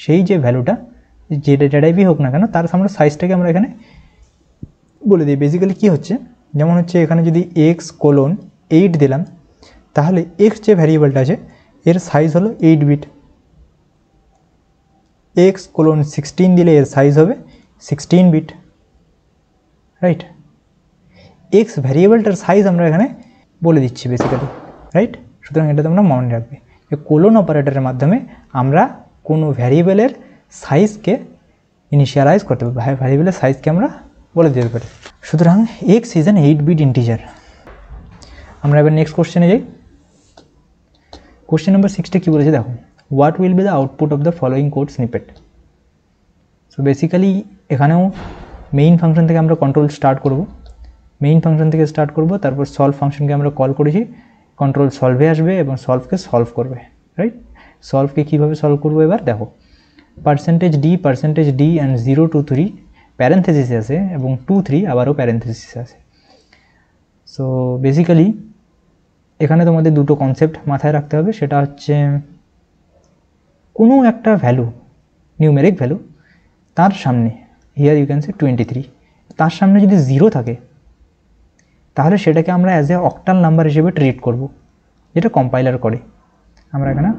সেই যে ভ্যালুটা যেটা যেটাই বি হোক না কেন, তার আমরা সাইজটাকে আমরা এখানে বলে দিই। বেসিক্যালি কী হচ্ছে? যেমন হচ্ছে এখানে যদি এক্স কোলন এইট দিলাম, তাহলে এক্স যে ভ্যারিয়েবলটা আছে, এর সাইজ হলো eight bit x colon sixteen দিলে এর সাইজ হবে সিক্সটিন বিট রাইট এক্স ভ্যারিয়েবলটার সাইজ আমরা এখানে বলে দিচ্ছি বেসিক্যালি রাইট সুতরাং এটা তোমরা মনে রাখবে যে কোলন অপারেটরের মাধ্যমে আমরা কোনো ভ্যারিয়েবলের সাইজকে ইনিশিয়ালাইজ করতে পারব ভ্যারিয়েবলের সাইজকে আমরা বলে দিতে পারি। সুতরাং x is an eight bit integer আমরা এবার নেক্সট কোশ্চেনে যাই। কোশ্চেন নাম্বার সিক্সটা কী বলেছে দেখো। What will be the output of the following code snippet so basically এখানেও মেইন ফাংশন থেকে আমরা কন্ট্রোল স্টার্ট করব। মেইন ফাংশন থেকে স্টার্ট করব, তারপর সলভ ফাংশনকে আমরা কল করেছি। কন্ট্রোল সলভে আসবে এবং সলভকে সলভ করবে রাইট সলভকে কীভাবে সলভ করব এবার? দেখো percentage d percentage d and zero two three প্যারেন্থেসিসে আছে এবং টু থ্রি আবারও প্যারেন্থেসিসে আছে। সো বেসিক্যালি এখানে তোমাদের দুটো কনসেপ্ট মাথায় রাখতে হবে। সেটা হচ্ছে কোনো একটা ভ্যালু নিউমেরিক ভ্যালু তার সামনে here you can say twenty three তার সামনে যদি জিরো থাকে, তাহলে সেটাকে আমরা অ্যাজ এ অক্টাল নাম্বার হিসেবে ট্রিট করব, যেটা কম্পাইলার করে। আমরা এখানে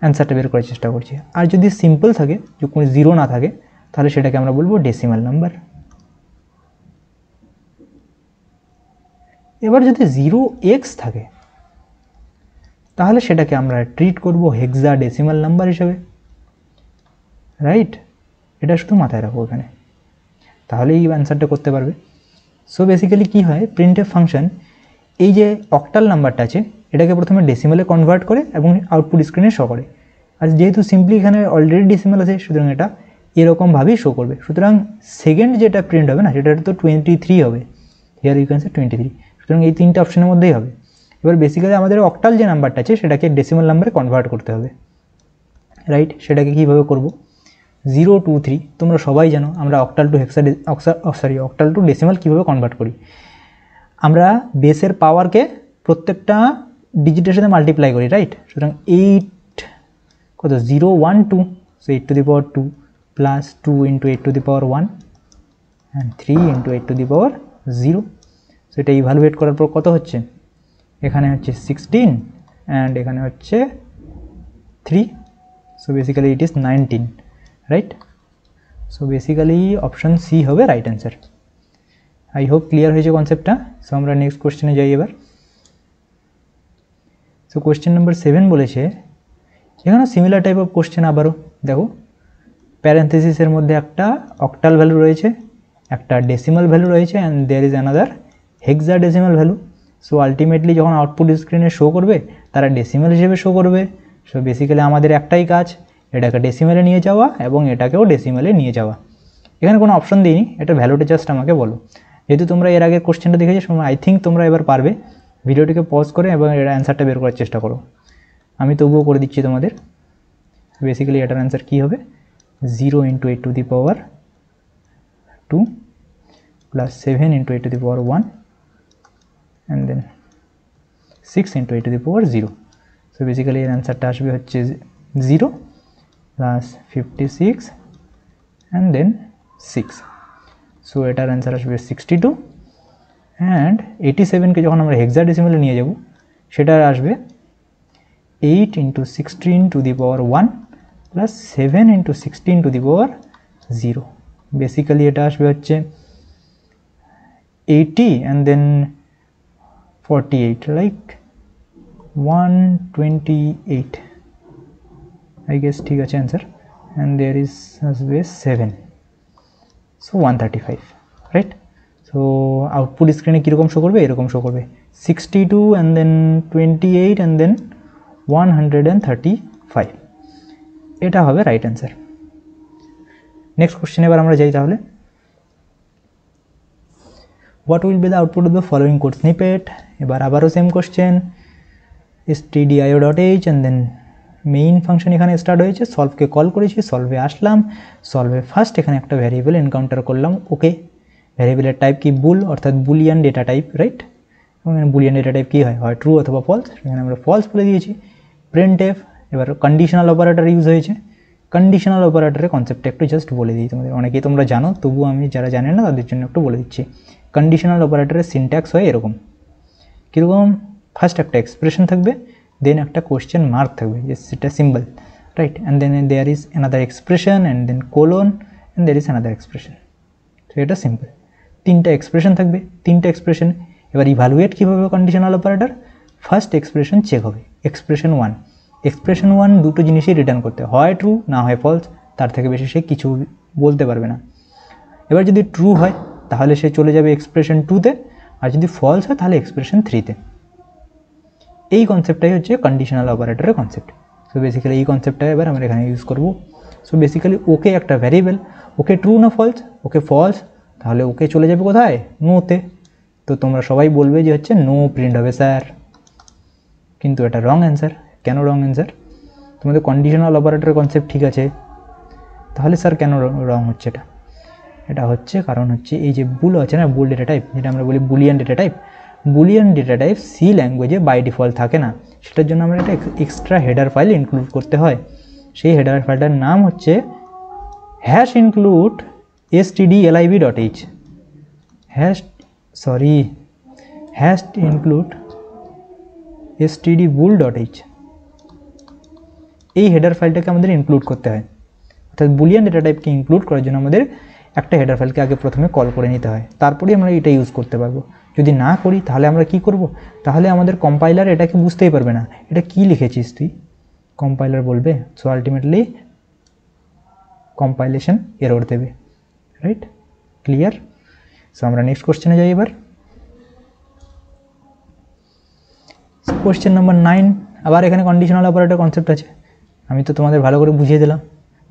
অ্যান্সারটা বের করার চেষ্টা করছি। আর যদি সিম্পল থাকে যে কোনো জিরো না থাকে, তাহলে সেটাকে আমরা বলব ডেসিমাল নাম্বার এবার যদি জিরো এক্স থাকে তাহলে সেটাকে আমরা ট্রিট করব হেক্সা ডেসিমাল নাম্বার হিসেবে। রাইট এটা শুধু মাথায় রাখব এখানে। তাহলে এই অ্যান্সারটা করতে পারবে। সো বেসিক্যালি কী হয়? প্রিন্টের ফাংশন এই যে অক্টাল নাম্বারটা আছে, এটাকে প্রথমে ডেসিমালে কনভার্ট করে এবং আউটপুট স্ক্রিনে শো করে। আর যেহেতু সিম্পলি এখানে অলরেডি ডেসিমাল আছে, সুতরাং এটা এরকমভাবেই শো করবে। সুতরাং সেকেন্ড যেটা প্রিন্ট হবে না সেটা তো টোয়েন্টি থ্রি হবে। Here you can say twenty three সুতরাং এই তিনটে অপশনের মধ্যেই হবে। এবার বেসিক্যালি আমাদের অক্টাল যে নাম্বারটা আছে, সেটাকে ডেসিমাল নাম্বারে কনভার্ট করতে হবে। রাইট সেটাকে কীভাবে করব? জিরো টু থ্রি তোমরা সবাই জানো আমরা octal to hexa sorry octal to decimal কীভাবে কনভার্ট করি? আমরা বেসের পাওয়ারকে প্রত্যেকটা ডিজিটের সাথে মাল্টিপ্লাই করি রাইট সুতরাং এইট কত? Zero one two so eight to the power two plus two into eight to the power one and three into eight to the power zero so এটা ইভ্যালুয়েট করার পর কত হচ্ছে? এখানে হচ্ছে সিক্সটিন অ্যান্ড এখানে হচ্ছে three so basically it is nineteen right so basically option C হবে right answer I hope clear হয়েছে কনসেপ্টটা সো আমরা নেক্সট কোশ্চেনে যাই এবার। সো কোশ্চেন নাম্বার সেভেন বলেছে, এখানেও সিমিলার টাইপ অফ কোশ্চেন আবারও, দেখো। প্যারেন্থেসিসের মধ্যে একটা অক্টাল ভ্যালু রয়েছে, একটা ডেসিমাল ভ্যালু রয়েছে and there is another hexadecimal value so ultimately যখন আউটপুট স্ক্রিনে শো করবে, তারা ডেসিমেল হিসেবে শো করবে। সো বেসিক্যালি আমাদের একটাই কাজ, এটাকে ডেসিমেলে নিয়ে যাওয়া এবং এটাকেও ডেসিমেলে নিয়ে যাওয়া। এখানে কোনো অপশন দিইনি, এটা ভ্যালুটা জাস্ট আমাকে বলো। যেহেতু তোমরা এর আগে কোশ্চেনটা দেখেছ আই থিঙ্ক তোমরা এবার পারবে। ভিডিওটিকে পজ করে এবং এর অ্যান্সারটা বের করার চেষ্টা করো। আমি তবুও করে দিচ্ছি তোমাদের। বেসিক্যালি এটার অ্যান্সার কী হবে? Zero into eight to the power two plus seven into eight to the power one and then 6 into e to the power 0 so basically এর answer touch which is 0 plus 56 and then 6 so it এটার answer আসবে 62 and 87 ke কে যখন hexadecimal হেক্সাডেসিমালে নিয়ে যাব সেটা আসবে 8 into 16 to the power 1 plus 7 into 16 to the power 0 basically it আসবে হচ্ছে 80 and then 48 like 128 I guess ঠিক আছে answer. And there is আসবে 7 so 135 right? So আউটপুট স্ক্রিনে কীরকম শো করবে? এরকম শো করবে। 62 and then 28 and then 135 এটা হবে রাইট অ্যান্সার নেক্সট কোশ্চেন এবার আমরা যাই তাহলে। What will be the output of the following code snippet এবার আবারও same question S T D I O dot H and then main function এখানে start হয়েছে। সলভকে কল করেছি সলভে আসলাম। সলভে ফার্স্ট এখানে একটা ভ্যারিয়েবল এনকাউন্টার করলাম। ওকে ভ্যারিয়েবলের টাইপ কি? বুল অর্থাৎ বুলিয়ান ডেটা টাইপ রাইট এবং বুলিয়ান ডেটা টাইপ কী হয়? হয় ট্রু অথবা ফলস এখানে আমরা ফলস বলে দিয়েছি। প্রিন্ট এফ এবার কন্ডিশনাল অপারেটর ইউজ হয়েছে। কন্ডিশনাল অপারেটরের কনসেপ্টটা একটু জাস্ট বলে দিই। তোমাদের অনেকেই তোমরা জানো, তবুও আমি যারা জানে না, তাদের জন্য একটু বলে দিচ্ছি। কন্ডিশনাল অপারেটরের সিনট্যাক্স হয় এরকম। কীরকম? ফার্স্ট একটা এক্সপ্রেশন থাকবে দেন একটা কোশ্চেন মার্ক থাকবে যে সেটা symbol right and then there is another expression and then colon and there is another expression তো এটা সিম্পল তিনটা এক্সপ্রেশন থাকবে, তিনটা এক্সপ্রেশন এবার ইভালুয়েট কীভাবে conditional operator first expression check হবে এক্সপ্রেশন ওয়ান এক্সপ্রেশন ওয়ান দুটো জিনিসই রিটার্ন করতে হয় ট্রু না হয় ফলস তার থেকে বেশি সে কিছু বলতে পারবে না। এবার যদি ট্রু হয় তাহলে সে চলে যাবে এক্সপ্রেশন টুতে আর যদি ফলস হয়, তাহলে এক্সপ্রেশন থ্রিতে এই কনসেপ্টটাই হচ্ছে কন্ডিশনাল অপারেটরের কনসেপ্ট সো বেসিক্যালি এই কনসেপ্টটা এবার আমরা এখানে ইউজ করব। সো বেসিক্যালি ওকে একটা ভ্যারিয়েবল ওকে ট্রু না ফলস ওকে ফলস তাহলে ওকে চলে যাবে কোথায়? নোতে তো। তোমরা সবাই বলবে যে হচ্ছে নো প্রিন্ট হবে স্যার কিন্তু এটা রং অ্যান্সার কেন রং অ্যান্সার তোমাদের কন্ডিশনাল অপারেটরের কনসেপ্ট ঠিক আছে। তাহলে স্যার কেন রং হচ্ছে এটা? এটা হচ্ছে কারণ হচ্ছে এই যে বুল আছে না বুল ডেটা টাইপ যেটা আমরা বলি boolean data type boolean data type C ল্যাঙ্গুয়েজে বাই ডিফল্ট থাকে না। সেটার জন্য আমরা একটা এক্সট্রা হেডার ফাইল ইনক্লুড করতে হয়। সেই হেডার ফাইলটার নাম হচ্ছে hash include S T D LIB dot H hash sorry hash include S T D bool dot H এই হেডার ফাইলটাকে আমাদের ইনক্লুড করতে হয়। অর্থাৎ বুলিয়ান ডেটা টাইপকে ইনক্লুড করার জন্য আমাদের একটা হেডার ফাইলকে আগে প্রথমে কল করে নিতে হয়। তারপরেই আমরা এটা ইউজ করতে পারব। যদি না করি, তাহলে আমরা কি করব? তাহলে আমাদের কম্পাইলার এটাকে বুঝতেই পারবে না। এটা কি লিখেছিস তুই? কম্পাইলার বলবে সো আলটিমেটলি কম্পাইলেশন এরর দেবে। রাইট ক্লিয়ার সো আমরা নেক্সট কোশ্চেনে যাই এবার। কোশ্চেন নাম্বার নাইন আবার এখানে কন্ডিশনাল অপারেটর কনসেপ্ট আছে। আমি তো তোমাদের ভালো করে বুঝিয়ে দিলাম।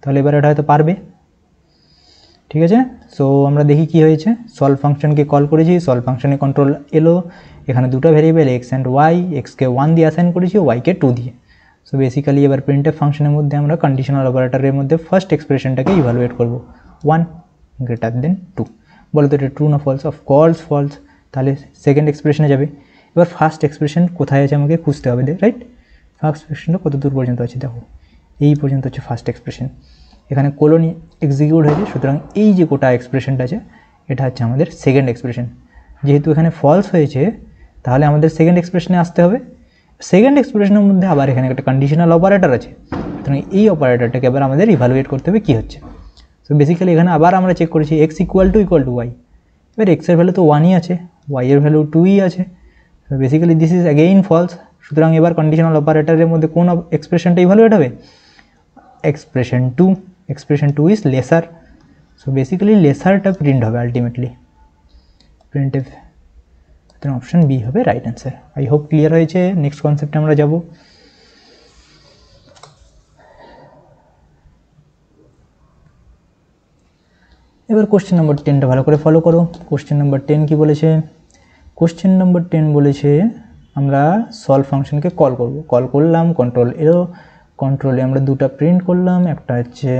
তাহলে এবার এটা হয়তো পারবে। ঠিক আছে? সো আমরা দেখি কি হয়েছে। সলভ ফাংশনকে কল করেছি। সলভ ফাংশনে কন্ট্রোল এলো। এখানে দুটো ভেরিয়েবল এক্স অ্যান্ড ওয়াই এক্সকে ওয়ান দিয়ে অ্যাসাইন করেছি ওয়াইকে টু দিয়ে। সো বেসিক্যালি এবার প্রিন্টের ফাংশনের মধ্যে আমরা কন্ডিশনাল অপারেটরের মধ্যে ফার্স্ট এক্সপ্রেশনটাকে ইভালুয়েট করব। ওয়ান গ্রেটার দেন টু বলো তো এটা ট্রু না ফলস অফ কলস ফলস তাহলে সেকেন্ড এক্সপ্রেশনে যাবে। এবার ফার্স্ট এক্সপ্রেশন কোথায় আছে আমাকে খুঁজতে হবে রাইট ফার্স্ট এক্সপ্রেশনটা কত দূর পর্যন্ত আছে? দেখো। এই পর্যন্ত হচ্ছে ফার্স্ট এক্সপ্রেশন এখানে কোলোনি এক্সিকিউট হয়েছে, সুতরাং এই যে গোটা এক্সপ্রেশনটা আছে, এটা হচ্ছে আমাদের সেকেন্ড এক্সপ্রেশন যেহেতু এখানে ফলস হয়েছে, তাহলে আমাদের সেকেন্ড এক্সপ্রেশনে আসতে হবে। সেকেন্ড এক্সপ্রেশনের মধ্যে আবার এখানে একটা কন্ডিশনাল অপারেটর আছে। সুতরাং এই অপারেটরটাকে এবার আমাদের ইভালুয়েট করতে হবে কী হচ্ছে। সো বেসিক্যালি এখানে আবার আমরা চেক করেছি x equal to equal to y এবার এক্সের ভ্যালু তো ওয়ানই আছে ওয়াইয়ের ভ্যালু টুই আছে। So basically this is again false সুতরাং এবার কন্ডিশনাল অপারেটরের মধ্যে কোন এক্সপ্রেশনটা ইভালুয়েট হবে? Expression two expression two is lesser so basically লেসারটা print হবে আলটিমেটলি প্রিন্ট এফ সুতরাং অপশন বি হবে right answer I hope clear হয়েছে। নেক্সট কনসেপ্টে আমরা যাব। এবার কোশ্চেন নম্বর টেনটা ভালো করে ফলো করো। কোশ্চেন নম্বর টেন কী বলেছে? কোশ্চেন নম্বর টেন বলেছে, আমরা সলভ ফাংশনকে কল করব। কল করলাম কন্ট্রোল এলো। কন্ট্রোলে আমরা দুটো প্রিন্ট করলাম, একটা হচ্ছে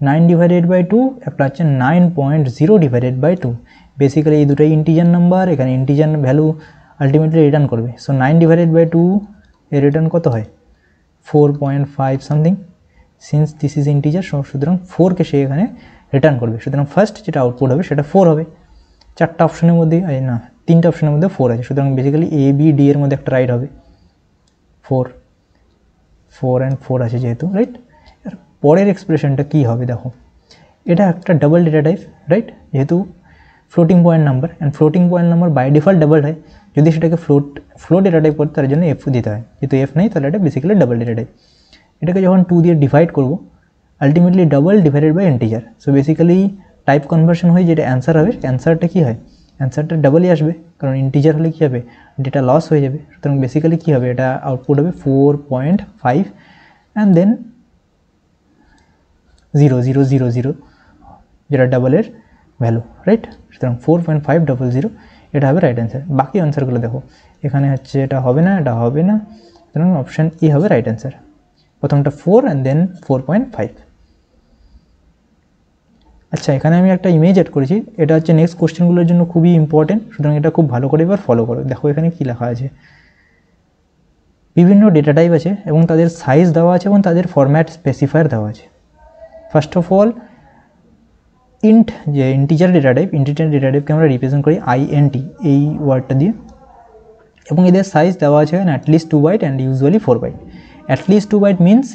নাইন ডিভাইডেড বাই টু একটা হচ্ছে nine point zero divided by two basically এই দুটোই ইন্টিজার নাম্বার এখানে ইন্টিজার ভ্যালু আলটিমেটলি রিটার্ন করবে। So nine divided by two এর রিটার্ন কত হয়? Four point five something since this is integer সুতরাং ফোরকে সে এখানে রিটার্ন করবে। সুতরাং ফার্স্ট যেটা আউটপুট হবে, সেটা ফোর হবে। চারটা অপশনের মধ্যে না, তিনটা অপশনের মধ্যে ফোর আছে। সুতরাং বেসিক্যালি এ বি ডি এর মধ্যে একটা রাইট হবে। ফোর ফোর অ্যান্ড ফোর আছে যেহেতু রাইট আর পরের এক্সপ্রেশনটা কী হবে দেখো? এটা একটা ডাবল ডেটা টাইপ রাইট যেহেতু floating point number and floating point number by default double হয়। যদি সেটাকে ফ্লোট ফ্লো ডেটা টাইপ করতে তার জন্য এফ দিতে হয়। যেহেতু এফ নেই, তাহলে এটা বেসিক্যালি ডাবল ডেটা টাইপ এটাকে যখন টু দিয়ে ডিভাইড করব ultimately double divided by integer so basically type conversion হয়, যেটা অ্যান্সার হবে অ্যান্সারটা কী হয়? অ্যান্সারটা ডাবলই আসবে, কারণ ইন্টিজার হলে কী হবে? ডেটা লস হয়ে যাবে। সুতরাং বেসিক্যালি কী হবে? এটা আউটপুট হবে four point five and then zero zero zero zero যেটা ডাবলের ভ্যালু রাইট সুতরাং four point five double zero এটা হবে রাইট অ্যান্সার বাকি অ্যান্সারগুলো দেখো। এখানে হচ্ছে এটা হবে না, এটা হবে না। সুতরাং অপশান ই হবে রাইট অ্যান্সার প্রথমটা four and then four point five আচ্ছা এখানে আমি একটা ইমেজ অ্যাড করেছি। এটা হচ্ছে নেক্সট কোশ্চেনগুলোর জন্য খুবই ইম্পর্টেন্ট সুতরাং এটা খুব ভালো করে এবার ফলো করো। দেখো এখানে কী লেখা আছে। বিভিন্ন ডেটা টাইপ আছে এবং তাদের সাইজ দেওয়া আছে এবং তাদের ফরম্যাট স্পেসিফায়ার দেওয়া আছে। ফার্স্ট অফ অল ইন্ট যে integer data type integer data টাইপকে আমরা রিপ্রেজেন্ট করি আইএনটি এই ওয়ার্ডটা দিয়ে। এবং এদের সাইজ দেওয়া আছে at least two byte and usually four byte at least two byte means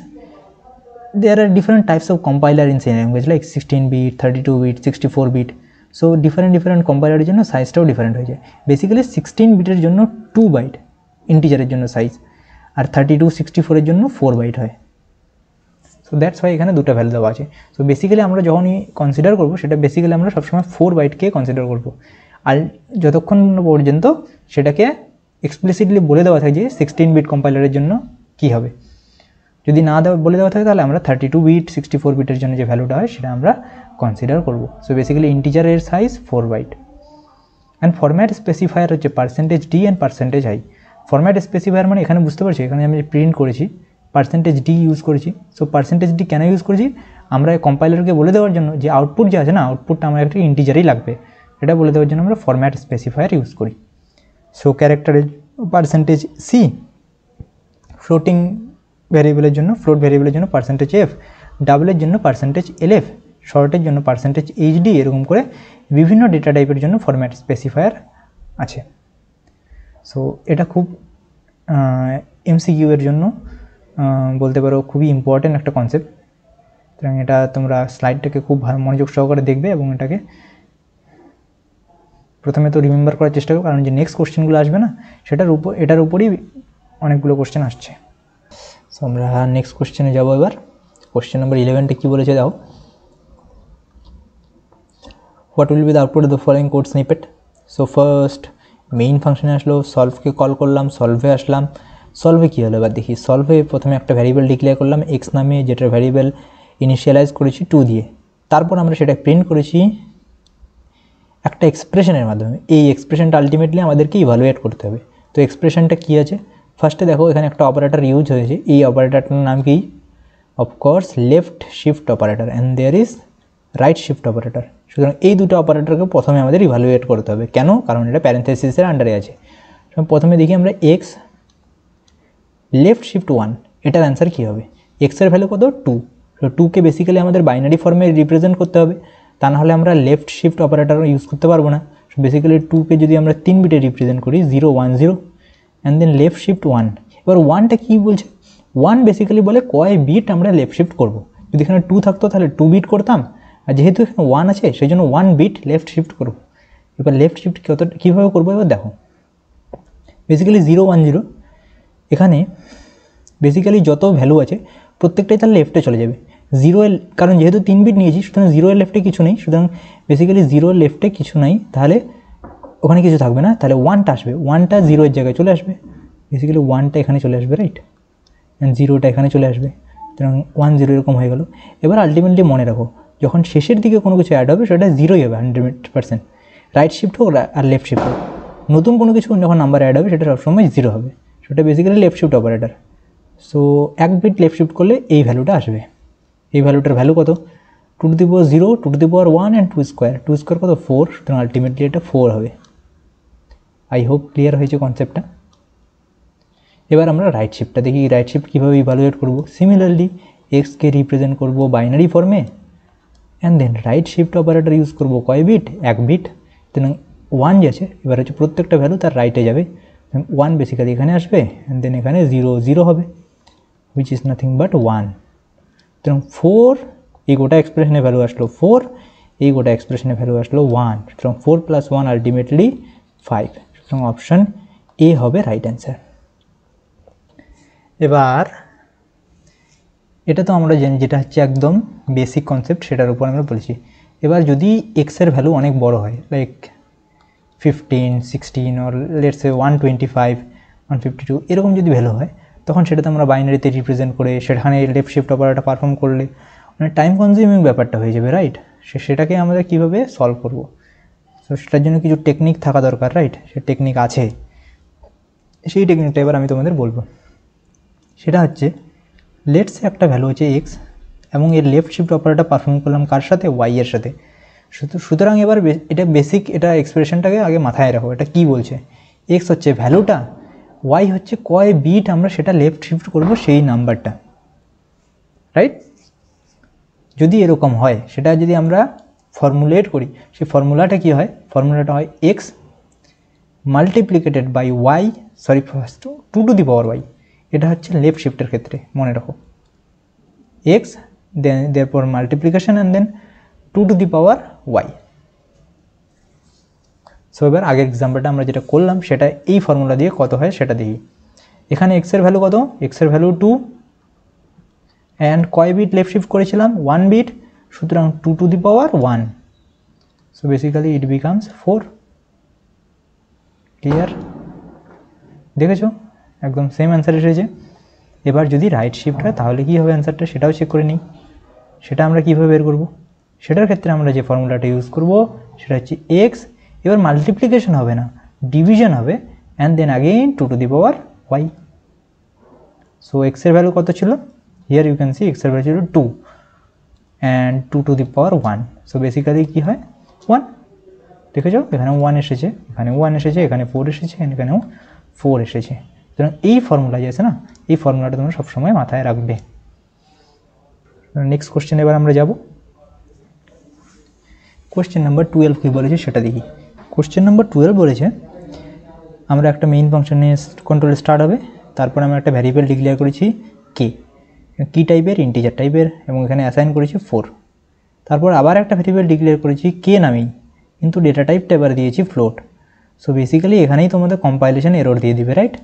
there are different types of compiler in C language, like 16 bit 32 bit 64 bit. So, different different compiler জন্য সাইজটাও different হয়ে যায়। Basically sixteen বিটের জন্য two byte ইন্টিজারের জন্য size আর thirty two sixty ফোরের জন্য ফোর বাইট হয়। সো দ্যাটস ওয়াই এখানে দুটো ভ্যালু দেওয়া আছে। সো বেসিক্যালি আমরা যখনই কনসিডার করব, সেটা বেসিক্যালি আমরা সবসময় ফোর বাইটকে কনসিডার করব। আর যতক্ষণ পর্যন্ত সেটাকে এক্সপ্লিসিটলি বলে দেওয়া থাকে যে সিক্সটিন বিট কম্পাইলারের জন্য কী হবে। যদি না দেওয়া বলে দেওয়া থাকে, তাহলে আমরা thirty two bit sixty four বিটের জন্য যে ভ্যালুটা হয়, সেটা আমরা কনসিডার করব। So basically ইন্টিজারের size four byte and format specifier হচ্ছে percentage D and percentage I format specifier মানে এখানে বুঝতে পারছি, এখানে আমি প্রিন্ট করেছি পার্সেন্টেজ ডি ইউজ করেছি। সো পার্সেন্টেজ ডি কেন ইউজ করেছি? আমরা কম্পাইলারকে বলে দেওয়ার জন্য, যে আউটপুট যে আছে না আউটপুটটা আমার একটা ইন্টিজারই লাগবে। এটা বলে দেওয়ার জন্য আমরা ফরম্যাট স্পেসিফায়ার ইউজ করি। সো ক্যারেক্টারের পার্সেন্টেজ সি ফ্লোটিং ভ্যারিয়েবলের জন্য ফ্লোট ভ্যারিয়েবলের জন্য পার্সেন্টেজ এফ ডাবলের জন্য পার্সেন্টেজ এলএফ শর্টের জন্য পার্সেন্টেজ এইচডি এরকম করে বিভিন্ন ডেটা টাইপের জন্য ফরম্যাট স্পেসিফায়ার আছে। সো এটা খুব এমসিকিউ এর জন্য বলতে পারো খুবই ইম্পর্ট্যান্ট একটা কনসেপ্ট সুতরাং এটা তোমরা স্লাইডটাকে খুব ভালো মনোযোগ সহকারে দেখবে এবং এটাকে প্রথমে তো রিমেম্বার করার চেষ্টা করো, কারণ যে নেক্সট কোশ্চেনগুলো আসবে না, সেটার উপর, এটার উপরই অনেকগুলো কোশ্চেন আসছে। সো আমরা নেক্সট কোশ্চেনে যাব এবার। কোশ্চেন নাম্বার ইলেভেনটা কী বলেছে দাও। What will be the output of the following code snippet so first main ফাংশনে আসলো সলভকে কল করলাম সলভে আসলাম। সলভে কী হলো? এবার দেখি সলভে প্রথমে একটা ভ্যারিয়েবল ডিক্লেয়ার করলাম এক্স নামে যেটা ভ্যারিয়েবল ইনিশিয়ালাইজ করেছি টু দিয়ে। তারপর আমরা সেটা প্রিন্ট করেছি একটা এক্সপ্রেশনের মাধ্যমে। এই এক্সপ্রেশনটা আলটিমেটলি আমাদেরকে ইভালুয়েট করতে হবে। তো এক্সপ্রেশনটা কী আছে? ফার্স্টে দেখো, এখানে একটা অপারেটর ইউজ হয়েছে। এই অপারেটরটার নাম কি? Of course left shift operator and there is right shift operator সুতরাং এই দুটো অপারেটরকে প্রথমে আমাদের ইভালুয়েট করতে হবে। কেন? কারণ এটা প্যারেন্থেসিসের আন্ডারে আছে। প্রথমে দেখি আমরা এক্স লেফট শিফট ওয়ান এটার অ্যান্সার কী হবে? এক্সের ভ্যালু কত? টু টুকে বেসিক্যালি আমাদের বাইনারি ফর্মে রিপ্রেজেন্ট করতে হবে। তা নাহলে আমরা লেফট শিফট অপারেটর ইউজ করতে পারব না। বেসিক্যালি টুকে যদি আমরা তিন বিটে রিপ্রেজেন্ট করি zero one zero and then left shift one এবার ওয়ানটা কী বলছে? ওয়ান বেসিক্যালি বলে কয় বিট আমরা লেফট শিফট করব। যদি এখানে টু থাকতো তাহলে টু বিট করতাম। আর যেহেতু এখানে ওয়ান আছে সেই জন্য ওয়ান বিট লেফট শিফট করব। এবার লেফট শিফট কত কীভাবে করব? এবার দেখো। বেসিক্যালি জিরো ওয়ান জিরো এখানে বেসিক্যালি যত ভ্যালু আছে, প্রত্যেকটাই তার লেফটে চলে যাবে। জিরো এর কারণ যেহেতু তিন বিট নিয়েছি, সুতরাং জিরো এর লেফটে কিছু নেই। সুতরাং বেসিক্যালি জিরো লেফটে কিছু নাই। তাহলে ওখানে কিছু থাকবে না, তাহলে ওয়ানটা আসবে। ওয়ানটা জিরোয়ের জায়গায় চলে আসবে। বেসিক্যালি ওয়ানটা এখানে চলে আসবে রাইট অ্যান্ড জিরোটা এখানে চলে আসবে। সুতরাং ওয়ান জিরো এরকম হয়ে গেল। এবার আলটিমেটলি মনে রাখো, যখন শেষের দিকে কোনো কিছু অ্যাড হবে, সেটা জিরোই হবে হান্ড্রেড পার্সেন্ট রাইট শিফট হোক আর লেফট শিফট হোক। নতুন কোনো কিছু যখন নাম্বার অ্যাড হবে, সেটা সবসময় জিরো হবে। সেটা basically left shift operator so এক বিট লেফট শিফট করলে এই ভ্যালুটা আসবে। এই ভ্যালুটার ভ্যালু কত? Two to the power zero two to the power one and two square two square কত? ফোর সুতরাং আলটিমেটলি এটা ফোর হবে। আই হোপ ক্লিয়ার হয়েছে কনসেপ্টটা এবার আমরা রাইট শিফটটা দেখি রাইট শিফট কীভাবে ইভালুয়েট করব? সিমিলারলি এক্সকে রিপ্রেজেন্ট করব বাইনারি ফর্মে and then right shift operator use করব কয় বিট এক বিট সুতরাং ওয়ান যে আছে এবার হচ্ছে প্রত্যেকটা ভ্যালু তার রাইটে যাবে। ওয়ান বেসিক্যালি এখানে আসবে অ্যান্ড দেন এখানে জিরো জিরো হবে which is nothing but one সুতরাং ফোর এই গোটা এক্সপ্রেশনে ভ্যালু আসলো ফোর এই গোটা এক্সপ্রেশনে ভ্যালু আসলো ওয়ান সুতরাং four plus one ultimately five সুতরাং অপশান এ হবে রাইট অ্যান্সার এবার, এটা তো আমরা জানি যেটা হচ্ছে একদম বেসিক কনসেপ্ট সেটার উপর আমরা বলেছি। এবার যদি এক্সের ভ্যালু অনেক বড় হয় like fifteen sixteen or let's say one twenty five one fifty two এরকম যদি ভ্যালু হয়, তখন সেটাতে আমরা বাইনারিতে রিপ্রেজেন্ট করে সেখানে লেফট শিফট অপারেটর পারফর্ম করলে মানে টাইম কনজিউমিং ব্যাপারটা হয়ে যাবে রাইট সে, সেটাকে আমরা কীভাবে সলভ করব? তো সেটার জন্য কিছু টেকনিক থাকা দরকার রাইট সে টেকনিক আছে। সেই টেকনিকটা এবার আমি তোমাদের বলব। সেটা হচ্ছে লেটসে একটা ভ্যালু হচ্ছে এক্স এবং এর লেফট শিফট অপারেটর পারফর্ম করলাম কার সাথে? ওয়াই এর সাথে। সুতরাং এবার এটা বেসিক এটা এক্সপ্রেশনটাকে আগে মাথায় রাখো। এটা কি বলছে? এক্স হচ্ছে ভ্যালুটা ওয়াই হচ্ছে কয় বিট আমরা সেটা লেফট শিফট করব সেই নাম্বারটা রাইট যদি এরকম হয়, সেটা যদি আমরা ফর্মুলেট করি, সেই ফর্মুলাটা কি হয়? ফর্মুলাটা হয় X multiplied by Y sorry first two to the power Y এটা হচ্ছে লেফট শিফটের ক্ষেত্রে, মনে রাখো। এক্স দেন দেয়ার পর multiplication and then two to the power Y so এবার আগের এক্সাম্পলটা আমরা যেটা করলাম, সেটা এই ফর্মুলা দিয়ে কত হয় সেটা দেখি। এখানে এক্সের ভ্যালু কত? এক্সের ভ্যালু টু অ্যান্ড কয় বিট লেফট শিফট করেছিলাম? ওয়ান বিট সুতরাং two to the power one so basically it becomes four clear দেখেছ? একদম সেম অ্যান্সার এসেছে। এবার যদি রাইট শিফট হয়, তাহলে কী হবে অ্যান্সারটা সেটাও চেক করে নিই। সেটা আমরা কীভাবে বের করব? সেটার ক্ষেত্রে আমরা যে ফর্মুলাটা ইউজ করব, সেটা হচ্ছে এক্স এবার মাল্টিপ্লিকেশন হবে না ডিভিশন হবে and then again two to the power Y so এক্সের ভ্যালু কত ছিল? হিয়ার ইউ ক্যান সি এক্সের ভ্যালু ছিল two and two to the power one so basically কী হয়? ওয়ান দেখেছ? এখানে ওয়ান এসেছে এখানে ওয়ান এসেছে, এখানে ফোর এসেছে এখানেও ফোর এসেছে। সুতরাং এই ফর্মুলা যে আছে না, এই ফর্মুলাটা তোমরা সবসময় মাথায় রাখবে। নেক্সট কোশ্চেন এবার আমরা যাব। কোশ্চেন নাম্বার টুয়েলভ কী বলেছে সেটা দেখি। কোশ্চেন নাম্বার টুয়েলভ বলেছে, আমরা একটা মেইন ফাংশনে কন্ট্রোল স্টার্ট হবে, তারপর আমরা একটা ভ্যারিয়েবল ডিক্লেয়ার করেছি কে কি টাইপের ইন্টিজার টাইপের এবং এখানে অ্যাসাইন করেছি ফোর তারপর আবার একটা ভ্যারিয়েবল ডিক্লেয়ার করেছি কে নামেই, কিন্তু ডেটা টাইপটা এবার দিয়েছি ফ্লোট সো বেসিক্যালি এখানেই তোমাদের কম্পাইলেশন এরর দিয়ে দিবে রাইট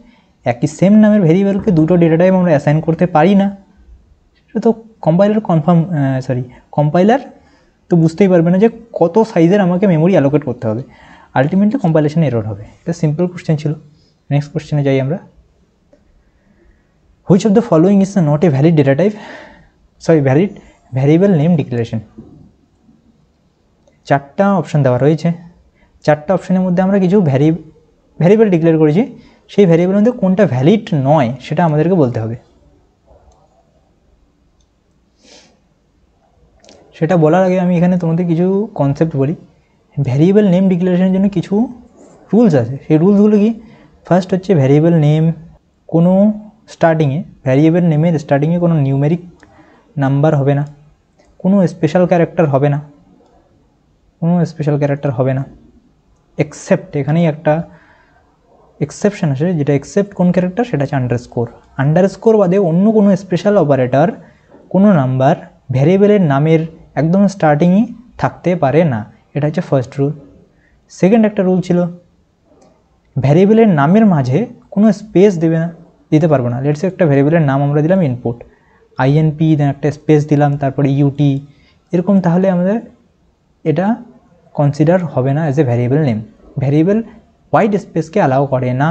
একই সেম নামের ভেরিয়েবলকে দুটো ডেটা টাইপ আমরা অ্যাসাইন করতে পারি না। সেটা তো কম্পাইলার কনফার্ম সরি কম্পাইলার তো বুঝতেই পারবে না যে কত সাইজের আমাকে মেমোরি অ্যালোকেট করতে হবে। আলটিমেটলি কম্পাইলেশন এরর হবে। এটা সিম্পল কোশ্চেন ছিল। নেক্সট কোশ্চেনে যাই আমরা। Which of the following is not a valid data type sorry valid variable name declaration চারটা অপশান দেওয়া রয়েছে। চারটা অপশানের মধ্যে আমরা কিছু ভ্যারি ভ্যারিয়েবল ডিক্লেয়ার করেছি। সেই ভ্যারিয়েবলের মধ্যে কোনটা ভ্যালিড নয়, সেটা আমাদেরকে বলতে হবে। সেটা বলার আগে আমি এখানে তোমাদের কিছু কনসেপ্ট বলি। ভ্যারিয়েবল নেম ডিক্লারেশনের জন্য কিছু রুলস আছে। সেই রুলসগুলো কি? ফার্স্ট হচ্ছে ভ্যারিয়েবল নেম কোনো স্টার্টিংয়ে ভ্যারিয়েবল নেমের স্টার্টিংয়ে কোনো নিউমেরিক নাম্বার হবে না। কোনো স্পেশাল ক্যারেক্টার হবে না। কোনো স্পেশাল ক্যারেক্টার হবে না। এক্সেপ্ট এখানেই একটা এক্সেপশন আছে, যেটা এক্সেপ্ট কোন ক্যারেক্টার সেটা হচ্ছে আন্ডার স্কোর আন্ডার স্কোর বাদে অন্য কোনো স্পেশাল অপারেটর কোনো নাম্বার ভ্যারিয়েবলের নামের একদম স্টার্টিংই থাকতে পারে না। এটা হচ্ছে ফার্স্ট রুল সেকেন্ড একটা রুল ছিল ভ্যারিয়েবলের নামের মাঝে কোনো স্পেস দেবে না। দিতে পারব না। লেটসে একটা ভ্যারিয়েবলের নাম আমরা দিলাম ইনপুট আইএনপি দেন একটা স্পেস দিলাম, তারপরে ইউটি এরকম তাহলে আমাদের এটা কনসিডার হবে না as a variable name variable white স্পেসকে allow করে না।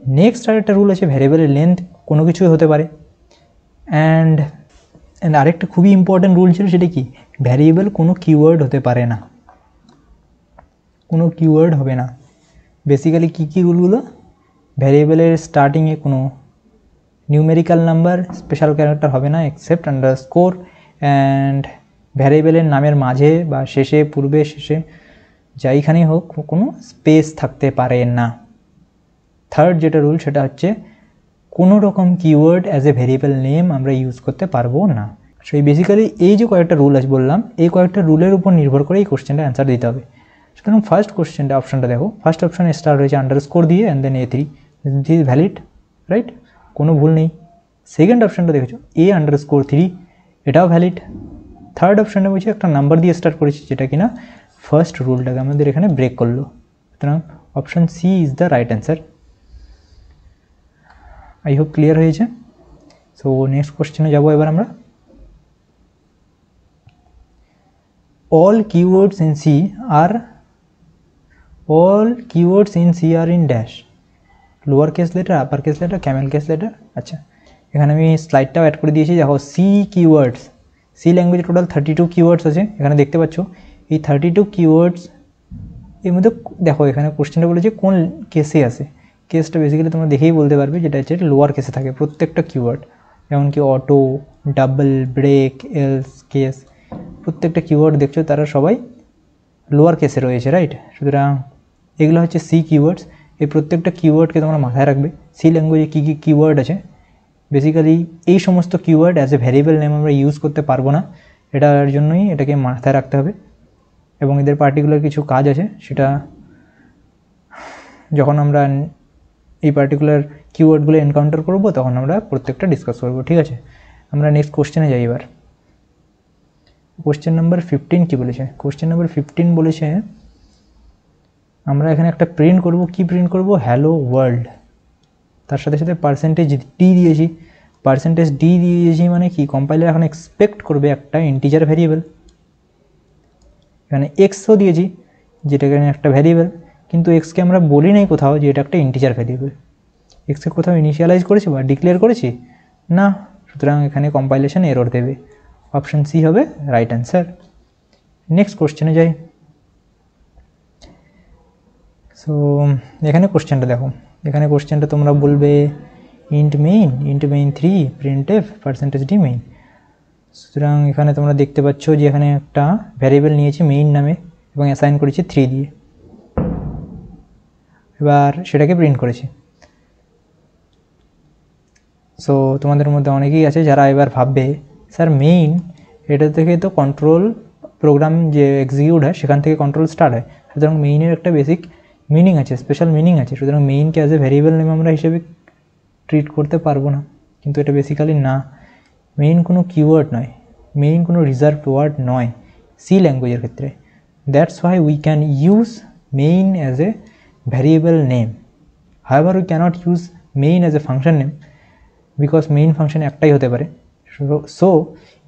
নেক্সট আর একটা রুল আছে ভ্যারিয়েবলের লেন্থ কোনো কিছুই হতে পারে। অ্যান্ড অ্যান্ড আরেকটা খুবই ইম্পর্ট্যান্ট রুল ছিল সেটা কি? ভ্যারিয়েবল কোনো কিওয়ার্ড হতে পারে না। কোনো কিওয়ার্ড হবে না। বেসিক্যালি কী কী রুলগুলো ভ্যারিয়েবলের স্টার্টিংয়ে কোনো নিউমেরিক্যাল নাম্বার স্পেশাল ক্যারেক্টার হবে না এক্সেপ্ট আন্ডার স্কোর অ্যান্ড ভ্যারিয়েবলের নামের মাঝে বা শেষে, পূর্বে, শেষে যাইখানেই হোক, কোনো স্পেস থাকতে পারে না। থার্ড যেটা রুল সেটা হচ্ছে কোনো রকম keyword as a variable name আমরা ইউজ করতে পারব না। সো এই বেসিক্যালি এই যে কয়েকটা রুল আছে বললাম, এই কয়েকটা রুলের উপর নির্ভর করে এই কোশ্চেনটা অ্যান্সার দিতে হবে। সুতরাং ফার্স্ট কোশ্চেনটা অপশানটা দেখো। ফার্স্ট অপশান স্টার্ট হয়েছে আন্ডার স্কোর দিয়ে and then A three this valid right কোনো ভুল নেই। সেকেন্ড অপশানটা দেখেছ? এ আন্ডার স্কোর থ্রি এটাও ভ্যালিড থার্ড অপশানটা বলছে একটা নাম্বার দিয়ে স্টার্ট করেছি যেটা কিনা ফার্স্ট রুলটাকে আমাদের এখানে ব্রেক করল। সুতরাং option C is the right answer I hope clear হয়েছে। সো সো নেক্সট কোশ্চেনে যাব এবার আমরা। All keywords in C are, all keywords in C are in dash lower case letter upper case letter camel case letter আচ্ছা। এখানে আমি স্লাইডটাও add করে দিয়েছি, দেখো সি কিওয়ার্ডস সি ল্যাঙ্গুয়েজে টোটাল থার্টি টু কিওয়ার্ডস আছে, এখানে দেখতে পাচ্ছ। এই থার্টি টু কিওয়ার্ডস এর মধ্যে দেখো, এখানে কোশ্চেনটা বলেছে কোন কেসে আছে। কেসটা বেসিক্যালি তোমরা দেখেই বলতে পারবে যেটা হচ্ছে লোয়ার কেসে থাকে, প্রত্যেকটা কিওয়ার্ড যেমন কি auto double break else case প্রত্যেকটা কিওয়ার্ড দেখছ, তারা সবাই লোয়ার কেসে রয়েছে রাইট সুতরাং এগুলো হচ্ছে সি কিওয়ার্ডস এই প্রত্যেকটা কিওয়ার্ডকে তোমরা মাথায় রাখবে। সি ল্যাঙ্গুয়েজে কী কী কিওয়ার্ড আছে? বেসিক্যালি এই সমস্ত keyword as a variable name আমরা ইউজ করতে পারব না। এটার জন্যই এটাকে মাথায় রাখতে হবে। এবং এদের পার্টিকুলার কিছু কাজ আছে, সেটা যখন আমরা এই পার্টিকুলার কিওয়ার্ডগুলো এনকাউন্টার করব, তখন আমরা প্রত্যেকটা ডিসকাস করব, ঠিক আছে? আমরা নেক্সট কোশ্চেনে যাই এবার। কোশ্চেন নাম্বার ফিফটিন কী বলেছে? কোশ্চেন নাম্বার ফিফটিন বলেছে আমরা এখানে একটা প্রিন্ট করব। কি প্রিন্ট করব? হ্যালো ওয়ার্ল্ড তার সাথে সাথে পার্সেন্টেজ ডি দিয়েছি। পার্সেন্টেজ ডি দিয়েছি মানে কি? কম্পাইলার এখন এক্সপেক্ট করবে একটা ইন্টিজার ভ্যারিয়েবল এখানে এক্সও দিয়েছি যেটা এখানে একটা ভ্যারিয়েবল কিন্তু এক্সকে আমরা বলি নাই কোথাও যে এটা একটা ইন্টিজার ভ্যারিয়েবল এক্সকে কোথাও ইনিশিয়ালাইজ করেছি বা ডিক্লেয়ার করেছি? না। সুতরাং এখানে কম্পাইলেশন এরর দেবে। অপশান সি হবে রাইট অ্যান্সার নেক্সট কোশ্চেনে যাই। সো এখানে কোশ্চেনটা দেখো। এখানে কোশ্চেনটা তোমরা বলবে int main int main three print F percentage D main সুতরাং এখানে তোমরা দেখতে পাচ্ছ যে এখানে একটা ভ্যারিয়েবল নিয়েছি মেইন নামে এবং অ্যাসাইন করেছি থ্রি দিয়ে। এবার সেটাকে প্রিন্ট করেছি। সো তোমাদের মধ্যে অনেকেই আছে যারা এবার ভাববে, স্যার মেইন এটা থেকে তো কন্ট্রোল প্রোগ্রাম যে এক্সিকিউট হয়, সেখান থেকে কন্ট্রোল স্টার্ট হয়। সুতরাং মেইনের একটা বেসিক মিনিং আছে স্পেশাল মিনিং আছে। সুতরাং মেইনকে অ্যাজ এ ভ্যারিয়েবল নেম আমরা হিসেবে ট্রিট করতে পারব না। কিন্তু এটা বেসিক্যালি না। মেইন কোনো কিওয়ার্ড নয়। মেইন কোনো রিজার্ভ ওয়ার্ড নয় সি ল্যাঙ্গুয়েজের ক্ষেত্রে। That's why we can use main as a variable name however we can't use main as a function name because main function একটাই হতে পারে। সো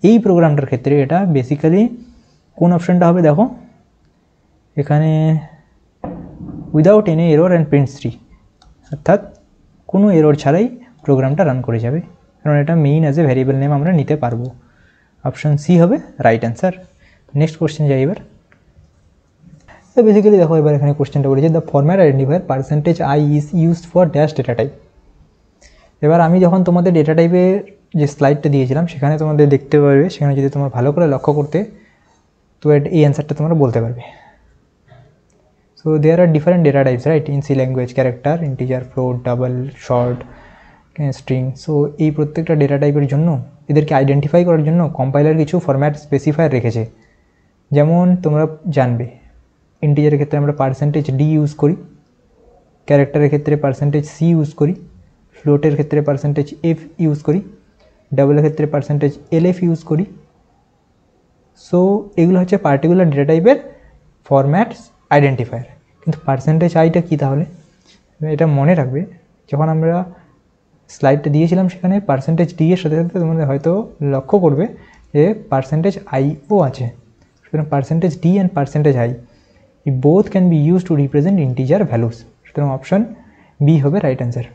এই প্রোগ্রামটার ক্ষেত্রে এটা বেসিক্যালি কোন অপশানটা হবে দেখো। এখানে without any error and print three অর্থাৎ কোনো এরর ছাড়াই প্রোগ্রামটা রান করে যাবে। কারণ এটা main as a variable name আমরা নিতে পারব। অপশান সি হবে রাইট অ্যান্সার নেক্সট কোশ্চেন যাই এবার। তো বেসিক্যালি দেখো এবার এখানে কোশ্চেনটা বলেছে the format identifier percentage I is used for dash data type এবার আমি যখন তোমাদের ডেটা টাইপের যে স্লাইডটা দিয়েছিলাম, সেখানে তোমাদের দেখতে পারবে, সেখানে যদি তোমার ভালো করে লক্ষ্য করতে, তো এই অ্যান্সারটা তোমরা বলতে পারবে। So there are different data types right in C language character integer float double short string so এই প্রত্যেকটা ডেটা টাইপের জন্য এদেরকে আইডেন্টিফাই করার জন্য কম্পাইলার কিছু ফরম্যাট স্পেসিফায়ার রেখেছে। যেমন তোমরা জানবে ইন্টিজারের ক্ষেত্রে আমরা পার্সেন্টেজ ডি ইউজ করি ক্যারেক্টারের ক্ষেত্রে পার্সেন্টেজ সি ইউজ করি ফ্লোটের ক্ষেত্রে পার্সেন্টেজ এফ ইউজ করি ডাবলের ক্ষেত্রে পার্সেন্টেজ এল এফ ইউজ করি। সো এগুলো হচ্ছে পার্টিকুলার ডেটা টাইপের ফরম্যাট আইডেন্টিফায়ার কিন্তু পার্সেন্টেজ আইটা কী তাহলে? এটা মনে রাখবে, যখন আমরা স্লাইডটা দিয়েছিলাম সেখানে পার্সেন্টেজ ডি এর সাথে সাথে তোমাদের হয়তো লক্ষ্য করবে যে পার্সেন্টেজ আইও আছে। সুতরাং percentage D and percentage I E both can be use to represent integer values সুতরাং অপশান বি হবে রাইট অ্যান্সার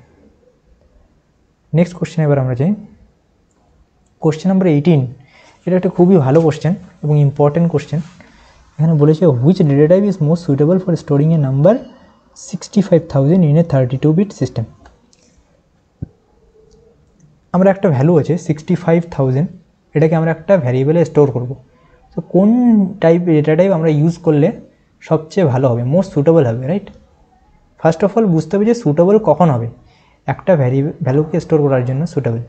নেক্সট কোশ্চেন এবার আমরা যাই। কোশ্চেন নাম্বার এইটিন এটা একটা খুবই ভালো কোশ্চেন এবং ইম্পর্টেন্ট কোশ্চেন এখানে বলেছে which data type is most suitable for storing a number sixty five thousand in a thirty two bit system আমরা একটা ভ্যালু আছে সিক্সটি ফাইভ থাউজেন্ড এটাকে আমরা একটা ভ্যারিয়েবলে স্টোর করব। তো কোন টাইপ ডেটা টাইপ আমরা ইউজ করলে সবচেয়ে ভালো হবে মোস্ট সুটেবল হবে রাইট ফার্স্ট অফ অল বুঝতে হবে যে সুটেবল কখন হবে, একটা ভ্যারি ভ্যালুকে স্টোর করার জন্য সুটেবল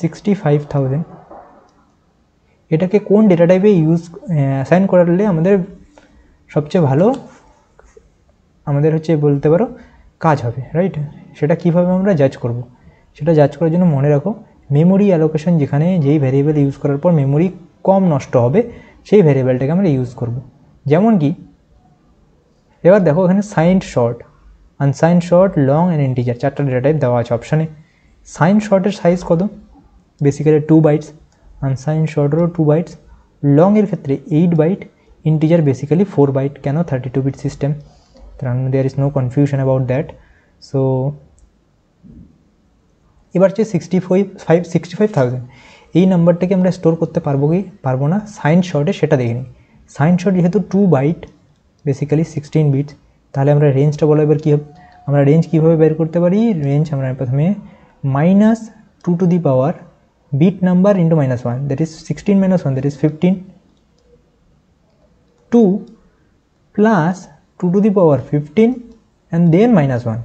সিক্সটি ফাইভ থাউজেন্ড এটাকে কোন ডেটা টাইপে ইউজ অ্যাসাইন করালে আমাদের সবচেয়ে ভালো, আমাদের হচ্ছে বলতে পারো কাজ হবে রাইট সেটা কীভাবে আমরা জাজ করব? সেটা জাজ করার জন্য মনে রাখো মেমোরি অ্যালোকেশন যেখানে যেই ভ্যারিয়েবল ইউজ করার পর মেমোরি কম নষ্ট হবে, সেই ভ্যারিয়েবলটাকে আমরা ইউজ করব। যেমন কি, এবার দেখো এখানে signed short unsigned short long and integer চারটা ডেটা টাইপ দেওয়া আছে অপশানে সাইন শর্টের সাইজ কত? বেসিক্যালি টু বাইটস আনসাইন শর্টেরও টু বাইটস লংয়ের ক্ষেত্রে eight byte integer basically four byte কেন thirty two bit system there is no confusion about that so এবার হচ্ছে sixty five five sixty five thousand এই নাম্বারটাকে আমরা স্টোর করতে পারব কি? পারব না। সাইন শর্টে সেটা দেখে নিই সাইন শর্ট যেহেতু two byte basically sixteen bit তাহলে আমরা রেঞ্জটা বলো এবার কী হবে? আমরা রেঞ্জ কীভাবে বের করতে পারি? রেঞ্জ আমরা প্রথমে minus two to the power bit number into minus one that is sixteen minus one that is fifteen two plus two to the power fifteen and then minus one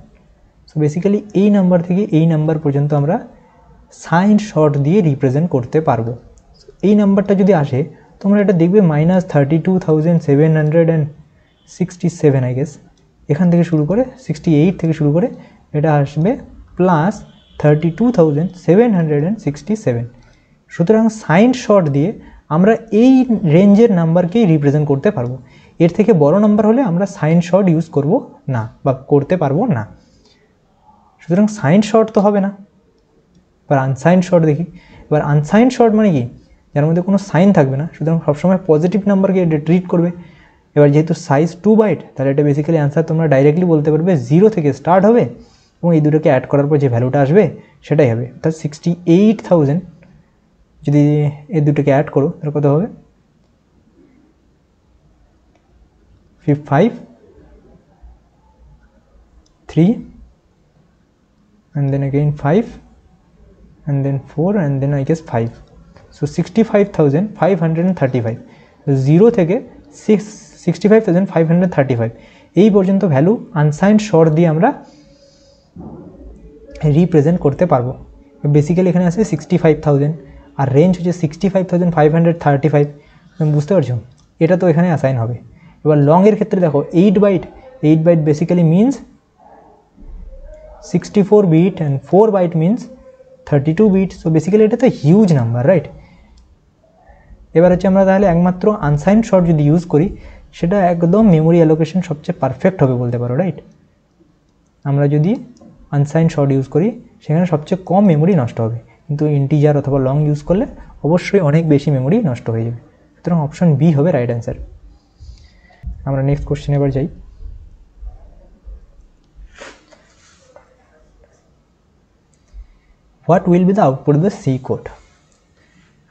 so basically এই number থেকে এই number পর্যন্ত আমরা sign short দিয়ে represent করতে পারব। এই নাম্বারটা যদি আসে, তোমরা এটা দেখবে minus thirty two thousand seven hundred and sixty seven I guess এখান থেকে শুরু করে সিক্সটি এইট থেকে শুরু করে এটা আসবে plus thirty two thousand seven hundred and sixty seven সুতরাং সাইন শর্ট দিয়ে আমরা এই রেঞ্জের নাম্বারকেই রিপ্রেজেন্ট করতে পারব। এর থেকে বড় নাম্বার হলে আমরা সাইন শর্ট ইউজ করব না বা করতে পারব না। সুতরাং সাইন শর্ট তো হবে না। এবার আনসাইন শর্ট দেখি। এবার আনসাইন শর্ট মানে কি? যার মধ্যে কোনো সাইন থাকবে না। সুতরাং সবসময় পজিটিভ নাম্বারকে এটা ট্রিট করবে। এবার যেহেতু সাইজ টু বাইট তাহলে এটা বেসিক্যালি অ্যান্সার তোমরা ডাইরেক্টলি বলতে পারবে জিরো থেকে স্টার্ট হবে। এবং এই দুটোকে অ্যাড করার পর যে ভ্যালুটা আসবে সেটাই হবে। অর্থাৎ সিক্সটি এইট থাউজেন্ড যদি এই দুটোকে অ্যাড করো তাহলে কত হবে? ফিফ five three and then again 5 and then 4 and then I guess 5 so 65,535 zero থেকে six sixty five thousand five hundred thirty five এই পর্যন্ত ভ্যালু আনসাইন শর্ট দিয়ে আমরা রিপ্রেজেন্ট করতে পারব। বেসিক্যালি এখানে আছে সিক্সটি ফাইভ থাউজেন্ড আর রেঞ্জ হচ্ছে sixty five thousand five hundred thirty five বুঝতে পারছ? এটা তো এখানে অ্যাসাইন হবে। এবার লংয়ের ক্ষেত্রে দেখো eight byte eight byte basically means 64 bit and 4 byte means 32 bit so basically এটা তো হিউজ নাম্বার রাইট এবার হচ্ছে আমরা তাহলে একমাত্র আনসাইন শর্ট যদি ইউজ করি, সেটা একদম মেমোরি অ্যালোকেশন সবচেয়ে পারফেক্ট হবে বলতে পারো রাইট আমরা যদি আনসাইন শর্ট ইউজ করি, সেখানে সবচেয়ে কম মেমোরি নষ্ট হবে। কিন্তু ইন্টিজার অথবা লং ইউজ করলে অবশ্যই অনেক বেশি মেমোরি নষ্ট হয়ে যাবে। সুতরাং অপশন বি হবে রাইট অ্যান্সার আমরা নেক্সট কোশ্চেন এবার যাই। What will be the output the C code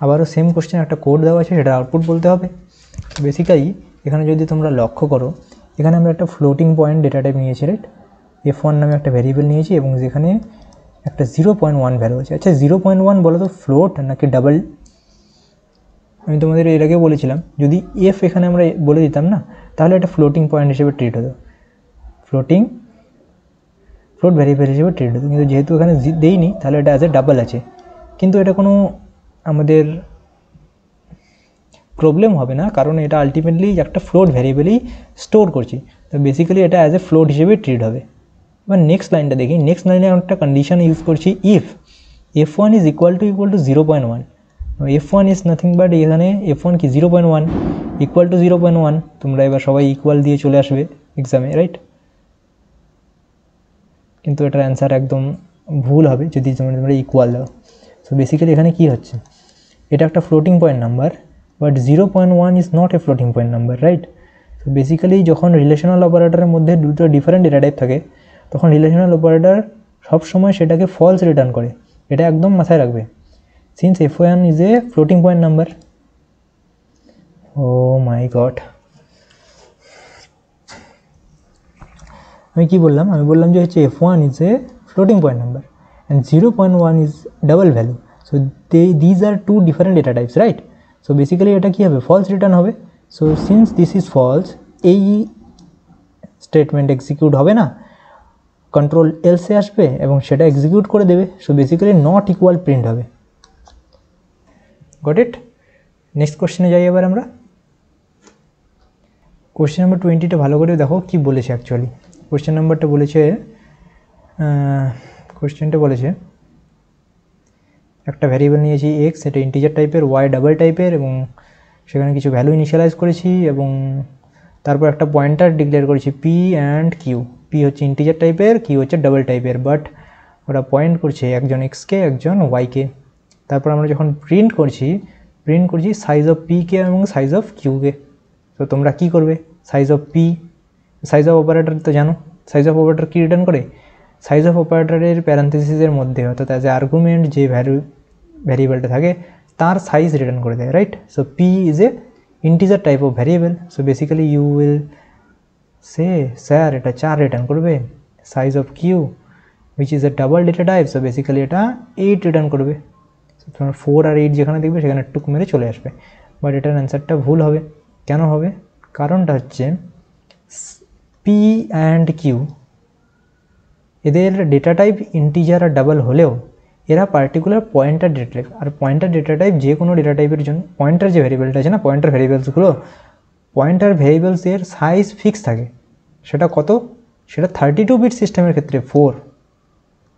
আবারও সেম কোশ্চেন একটা কোড দেওয়া আছে সেটা আউটপুট বলতে হবে। বেসিক্যালি এখানে যদি তোমরা লক্ষ্য করো, এখানে আমরা একটা ফ্লোটিং পয়েন্ট ডেটা টাইপ নিয়েছি রাইট এফ ওয়ান নামে একটা ভ্যারিয়েবল নিয়েছি এবং যেখানে একটা জিরো পয়েন্ট ওয়ান ভ্যালু আছে। আচ্ছা জিরো পয়েন্ট ওয়ান বলো তো ফ্লোট নাকি ডাবল আমি তোমাদের এর আগে বলেছিলাম, যদি এফ এখানে আমরা বলে দিতাম না, তাহলে এটা ফ্লোটিং পয়েন্ট হিসেবে ট্রিট হতো। ফ্লোটিং ফ্লোট ভ্যারিয়েবল হিসেবে ট্রিট হতো। কিন্তু যেহেতু এখানে দেইনি, তাহলে এটা অ্যাজ এ ডাবল আছে। কিন্তু এটা কোনো আমাদের প্রবলেম হবে না, কারণ এটা আলটিমেটলি একটা ফ্লোট ভ্যারিয়েবলই স্টোর করছি। তো বেসিক্যালি এটা অ্যাজ এ ফ্লোট হিসেবে ট্রিট হবে। এবার নেক্সট লাইনটা দেখি। নেক্সট লাইনে একটা কন্ডিশন ইউজ করছি। If F one is equal to equal to zero point one F one is nothing but এখানে এফ ওয়ান কি? Zero point one equal to zero point one তোমরা এবার সবাই ইকুয়াল দিয়ে চলে আসবে এক্সামে রাইট কিন্তু এটার অ্যান্সার একদম ভুল হবে যদি তোমরা ইকুয়াল দাও। সো বেসিক্যালি এখানে কী হচ্ছে? এটা একটা floating point number but zero point one is not a floating point number right so basically যখন রিলেশনাল অপারেটারের মধ্যে দুটো ডিফারেন্ট ডেটা টাইপ থাকে তখন রিলেশনাল অপারেটর সবসময় সেটাকে ফলস রিটার্ন করে। এটা একদম মাথায় রাখবে। Since F one is a floating point number oh my god আমি কি বললাম? আমি বললাম যে হচ্ছে F one is a floating point number and zero point one is double value so they these are two different data types right so basically এটা কী হবে? ফলস রিটার্ন হবে। So since this is false এই statement execute হবে না। Control else আসবে এবং সেটা এক্সিকিউট করে দেবে। So basically not equal print হবে। গট ইট নেক্সট কোশ্চেনে যাই এবার আমরা। কোশ্চেন নাম্বার টোয়েন্টিটা ভালো করে দেখো কি বলেছে অ্যাকচুয়ালি কোশ্চেন নাম্বারটা বলেছে কোশ্চেনটা বলেছে, একটা ভ্যারিয়েবল নিয়েছি এক্স এটা ইন্টিজার টাইপের ওয়াই ডাবল টাইপের এবং সেখানে কিছু ভ্যালু ইনিশিয়ালাইজ করেছি এবং তারপর একটা পয়েন্টার ডিক্লেয়ার করেছি পি অ্যান্ড কিউ পি হচ্ছে ইন্টিজার টাইপের কিউ হচ্ছে ডাবল টাইপের বাট ওরা পয়েন্ট করছে একজন এক্সকে একজন ওয়াইকে তারপর আমরা যখন প্রিন্ট করছি প্রিন্ট করছি সাইজ অফ পিকে এবং সাইজ অফ কিউকে তো তোমরা কি করবে? Size of P size of operator তো জানো? সাইজ অফ অপারেটর কী রিটার্ন করে? সাইজ অফ অপারেটরের প্যারান্থেসিসের মধ্যে, অর্থাৎ অ্যাজ এ আর্গুমেন্ট যে ভ্যালু ভ্যারিয়েবলটা থাকে, তার সাইজ রিটার্ন করে দেয় right so P is a integer type of variable so basically you will say, sir, এটা চার রিটার্ন করবে। Size of Q which is a double data type so basically এটা এইট রিটার্ন করবে। তোমার four আর eight যেখানে দেখবে, সেখানে টুক মেরে চলে আসবে। বাট এটার অ্যান্সারটা ভুল হবে। কেন হবে? কারণটা হচ্ছে পি অ্যান্ড কিউ এদের ডেটা টাইপ ইন্টিজার আর ডাবল হলেও এরা পার্টিকুলার পয়েন্টার ডেটা টাইপ আর পয়েন্টার ডেটা টাইপ যে কোনো ডেটা টাইপের জন্য পয়েন্টার যে ভ্যারিয়েবলটা আছে না পয়েন্টার ভ্যারিয়েবলসগুলো পয়েন্টার ভ্যারিয়েবলসের সাইজ ফিক্স থাকে। সেটা কত? সেটা থার্টি টু বিট সিস্টেমের ক্ষেত্রে ফোর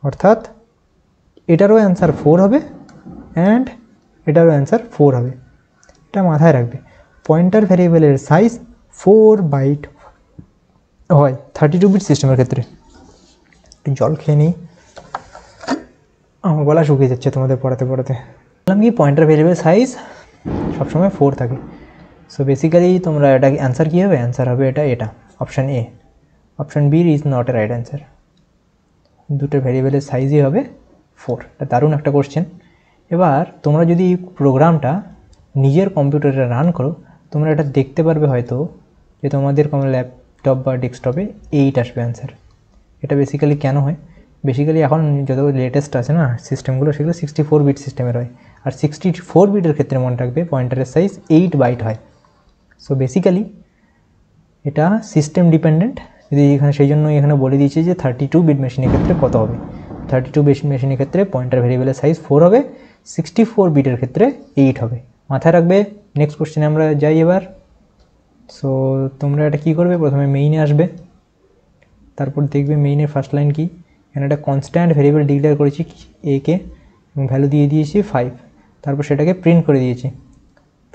অর্থাৎ এটারও অ্যান্সার ফোর হবে অ্যান্ড এটারও অ্যান্সার ফোর হবে। এটা মাথায় রাখবে। পয়েন্টার ভ্যারিয়েবলের সাইজ ফোর বাইট হয় থার্টি টু বিট সিস্টেমের ক্ষেত্রে। একটু জল খেয়ে নিই। আমার গলা শুকিয়ে যাচ্ছে তোমাদের পড়াতে পড়াতে। বললাম কি, পয়েন্টার ভেরিয়েবল সাইজ সবসময় ফোর থাকে। সো বেসিক্যালি তোমরা এটা অ্যান্সার কী হবে? অ্যান্সার হবে এটা এটা। Option A option B is not a right answer দুটো ভেরিয়েবলের সাইজই হবে ফোর এটা দারুণ একটা কোশ্চেন এবার, তোমরা যদি প্রোগ্রামটা নিজের কম্পিউটারে রান করো, তোমরা এটা দেখতে পারবে হয়তো যে তোমাদের কোনো ল্যাপটপ বা ডেস্কটপে এইট আসবে অ্যান্সার এটা বেসিক্যালি কেন হয়? বেসিক্যালি এখন যত লেটেস্ট আছে না সিস্টেমগুলো সেগুলো সিক্সটি ফোর বিট সিস্টেমের হয়। আর সিক্সটি ফোর বিটের ক্ষেত্রে মনে রাখবে পয়েন্টারের সাইজ এইট বাইট হয়। সো বেসিক্যালি এটা সিস্টেম ডিপেন্ডেন্ট যদি এখানে সেই জন্য এখানে বলে দিয়েছে যে থার্টি টু বিট মেশিনের ক্ষেত্রে কত হবে? থার্টি টু বিট মেশিনের ক্ষেত্রে পয়েন্টার ভেরিয়েবলের সাইজ ফোর হবে সিক্সটি ফোর বিটের ক্ষেত্রে এইট হবে। মাথায় রাখবে নেক্সট কোশ্চেনে আমরা যাই এবার। সো তোমরা এটা কী করবে? প্রথমে মেইনে আসবে। তারপর দেখবে মেইনের ফার্স্ট লাইন কি? এখানে একটা কনস্ট্যান্ট ভেরিয়েবল ডিক্লেয়ার করেছি এ কে, এবং ভ্যালু দিয়ে দিয়েছি ফাইভ তারপর সেটাকে প্রিন্ট করে দিয়েছি।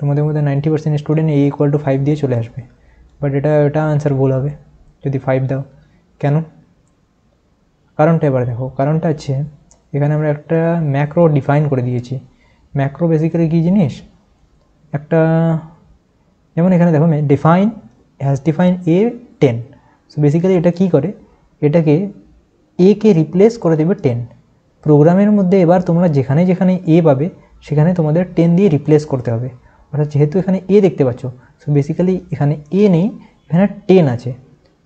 তোমাদের মধ্যে ninety percent student A equal to five দিয়ে চলে আসবে। বাট এটা এটা আনসার ভুল হবে, যদি ফাইভ দাও। কেন? কারণটা এবার দেখো, কারণটা হচ্ছে, এখানে আমরা একটা ম্যাক্রো ডিফাইন করে দিয়েছি। ম্যাক্রো বেসিক্যালি কী জিনিস? একটা, যেমন এখানে দেখো define hash define A ten so basically এটা কী করে? এটাকে এ কে রিপ্লেস করে দেবে টেন প্রোগ্রামের মধ্যে এবার তোমরা যেখানে যেখানে এ পাবে, সেখানে তোমাদের টেন দিয়ে রিপ্লেস করতে হবে। অর্থাৎ যেহেতু এখানে এ দেখতে পাচ্ছ সো বেসিক্যালি এখানে এ নেই, এখানে টেন আছে।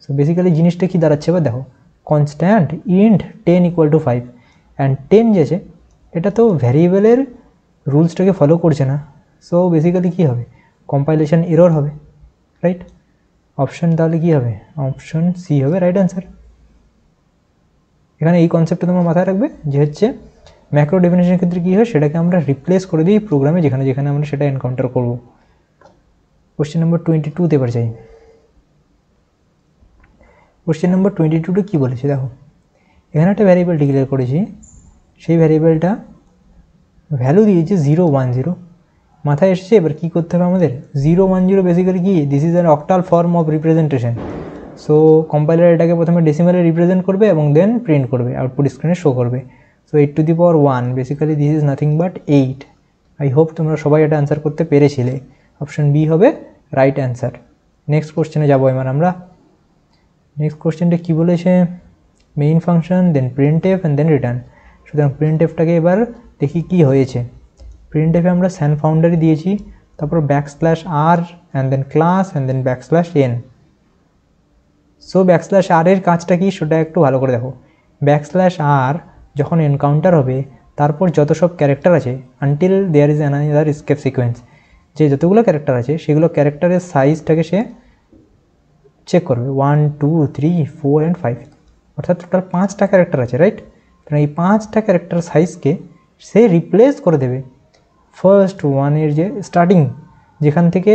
সো বেসিক্যালি জিনিসটা কি দাঁড়াচ্ছে এবার দেখো constant int ten equal to five and ten যে আছে, এটা তো ভ্যারিয়েবলের রুলসটাকে ফলো করছে না। সো বেসিক্যালি কী হবে? কম্পাইলেশন এরর হবে রাইট অপশন তাহলে কী হবে? অপশন সি হবে রাইট অ্যান্সার এখানে এই কনসেপ্টটা তোমরা মাথায় রাখবে, যে হচ্ছে ম্যাক্রো ডেফিনেশনের ক্ষেত্রে কী হয়? সেটাকে আমরা রিপ্লেস করে দিই প্রোগ্রামে যেখানে যেখানে আমরা সেটা এনকাউন্টার করব। কোশ্চেন নম্বর টোয়েন্টি টুতে এবার যাই। কোশ্চেন নম্বর টোয়েন্টি টুতে কী বলেছে? দেখো, এখানে একটা ভ্যারিয়েবল ডিক্লেয়ার করেছি। সেই ভ্যারিয়েবলটা ভ্যালু দিয়েছে জিরো ওয়ান জিরো মাথায় এসেছে, এবার কী করতে হবে আমাদের? জিরো ওয়ান জিরো বেসিক্যালি কি? This is an octal form of representation so compiler এটাকে প্রথমে ডেসিমালে রিপ্রেজেন্ট করবে এবং দেন প্রিন্ট করবে আউটপুট স্ক্রিনে শো করবে। So eight to the power one basically this is nothing but eight I hope তোমরা সবাই এটা অ্যান্সার করতে পেরেছিলে। অপশান বি হবে রাইট অ্যান্সার নেক্সট কোশ্চেনে যাব এবার আমরা। নেক্সট কোশ্চেনটা কী বলেছে? Main function then print F and then return সুতরাং প্রিন্ট এফটাকে এবার দেখি কি হয়েছে। প্রিন্ট এফে আমরা স্যান ফাউন্ডারি দিয়েছি, তারপর back slash R and then class and then back slash N so back slash R এর কাজটা কি? সেটা একটু ভালো করে দেখো। ব্যাক স্ল্যাশ আর যখন এনকাউন্টার হবে, তারপর যত সব ক্যারেক্টার আছে until there is another escape sequence যে যতগুলো ক্যারেক্টার আছে, সেগুলো ক্যারেক্টারের সাইজটাকে সে চেক করবে। One two three four and five অর্থাৎ টোটাল পাঁচটা ক্যারেক্টার আছে রাইট এই পাঁচটা ক্যারেক্টার সাইজকে সে রিপ্লেস করে দেবে। ফার্স্ট ওয়ানের যে স্টার্টিং যেখান থেকে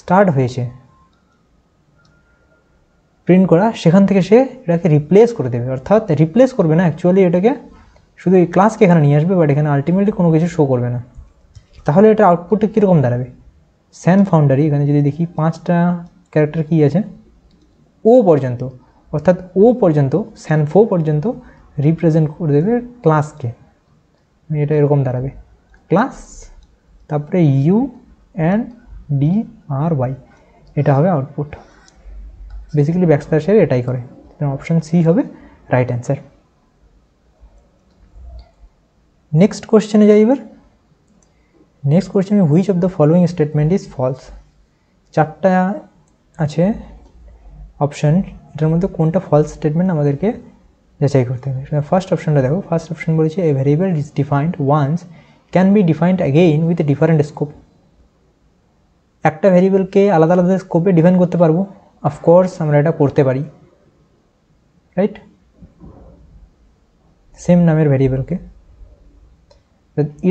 স্টার্ট হয়েছে। প্রিন্ট করা, সেখান থেকে সে এটাকে রিপ্লেস করে দেবে। অর্থাৎ রিপ্লেস করবে না অ্যাকচুয়ালি এটাকে শুধু এই ক্লাসকে এখানে নিয়ে আসবে বাট এখানে আলটিমেটলি কোনো কিছু শো করবে না। তাহলে এটা আউটপুটে কীরকম দাঁড়াবে? স্যান ফাউন্ডারি এখানে যদি দেখি, পাঁচটা ক্যারেক্টার কী আছে? ও পর্যন্ত, অর্থাৎ ও পর্যন্ত স্যান ফো পর্যন্ত রিপ্রেজেন্ট করে দেবে ক্লাসকে এটা এরকম দাঁড়াবে। ক্লাস তারপরে U and D R Y এটা হবে আউটপুট বেসিক্যালি ব্যাকস্ল্যাশের এটাই করে। অপশান সি হবে রাইট অ্যান্সার নেক্সট কোশ্চেনে যাই এবার। নেক্সট কোশ্চেনে which of the following statement is false চারটা আছে অপশান এটার মধ্যে কোনটা ফলস স্টেটমেন্ট আমাদেরকে যাচাই করতে হবে। ফার্স্ট অপশানটা দেখো। ফার্স্ট অপশান বলেছে a variable is defined once can be defined again with a different scope একটা ভেরিয়েবলকে আলাদা আলাদা স্কোপে ডিফাইন করতে পারব? অফকোর্স আমরা এটা করতে পারি রাইট সেম নামের ভেরিয়েবলকে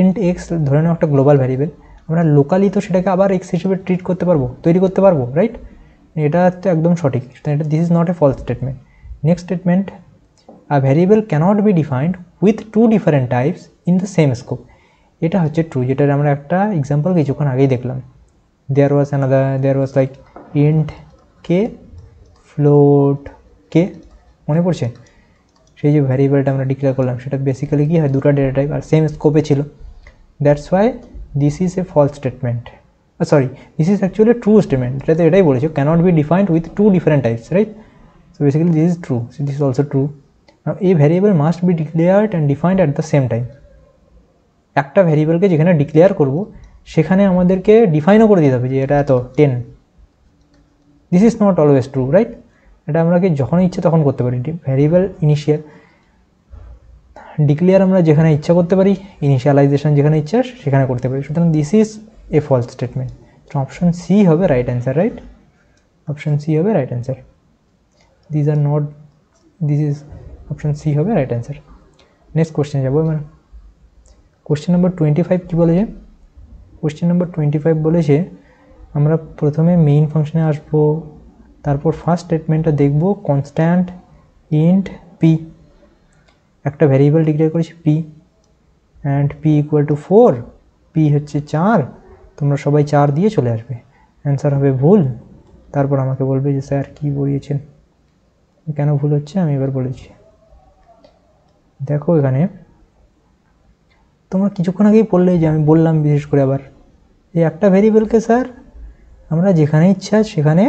ইন্ট এক্স ধরে নাও একটা গ্লোবাল ভ্যারিয়েবল আমরা লোকালি তো সেটাকে আবার এক্স হিসেবে ট্রিট করতে পারব, তৈরি করতে পারব রাইট এটা তো একদম সঠিক, এটা this is not a false statement next statement a variable cannot be defined with two different types in the same scope এটা হচ্ছে ট্রু যেটার আমরা একটা এক্সাম্পল কিছুক্ষণ আগেই দেখলাম। There was another there was like int K? Float কে? মনে পড়ছে? সেই যে ভ্যারিয়েবলটা আমরা ডিক্লেয়ার করলাম, সেটা বেসিক্যালি কী হয়? দুটো ডেটা টাইপ আর সেম স্কোপে ছিল। That's why this is a false statement sorry this is actually true statement এটা তো এটাই বলেছে cannot be defined with two different types right so basically this is true this is also true এই variable must be declared and defined at the same time একটা ভ্যারিয়েবলকে যেখানে declare করব, সেখানে আমাদেরকে ডিফাইনও করে দিতে হবে যে এটা এত ten this is not always true right এটা আমরাকে যখন ইচ্ছে তখন করতে পারি। ভ্যারিয়েবল ইনিশিয়াল ডিক্লেয়ার আমরা যেখানে ইচ্ছা করতে পারি ইনিশিয়ালাইজেশন যেখানে ইচ্ছা, সেখানে করতে পারি। সুতরাং this is a false statement তো অপশন সি হবে right answer right option C হবে right answer this are not this is option C হবে রাইট অ্যান্সার নেক্সট কোশ্চেন যাব এবার। কোশ্চেন নাম্বার টোয়েন্টি ফাইভ কী বলেছে? কোশ্চেন নাম্বার টোয়েন্টি ফাইভ বলেছে আমরা প্রথমে মেইন ফাংশনে আসব, তারপর ফার্স্ট স্টেটমেন্টটা দেখব কনস্ট্যান্ট ইন্ট পি একটা ভ্যারিয়েবল ডিক্লেয়ার করেছি P and P equal to four P হচ্ছে চার, তোমরা সবাই চার দিয়ে চলে আসবে। অ্যান্সার হবে ভুল, তারপর আমাকে বলবে যে স্যার কী বলিয়েছেন। কেন ভুল হচ্ছে আমি এবার বলেছি দেখো এখানে, তোমরা কিছুক্ষণ আগেই পড়লে যে আমি বললাম বিশেষ করে আবার। এই একটা ভেরিয়েবলকে স্যার আমরা যেখানে ইচ্ছা সেখানে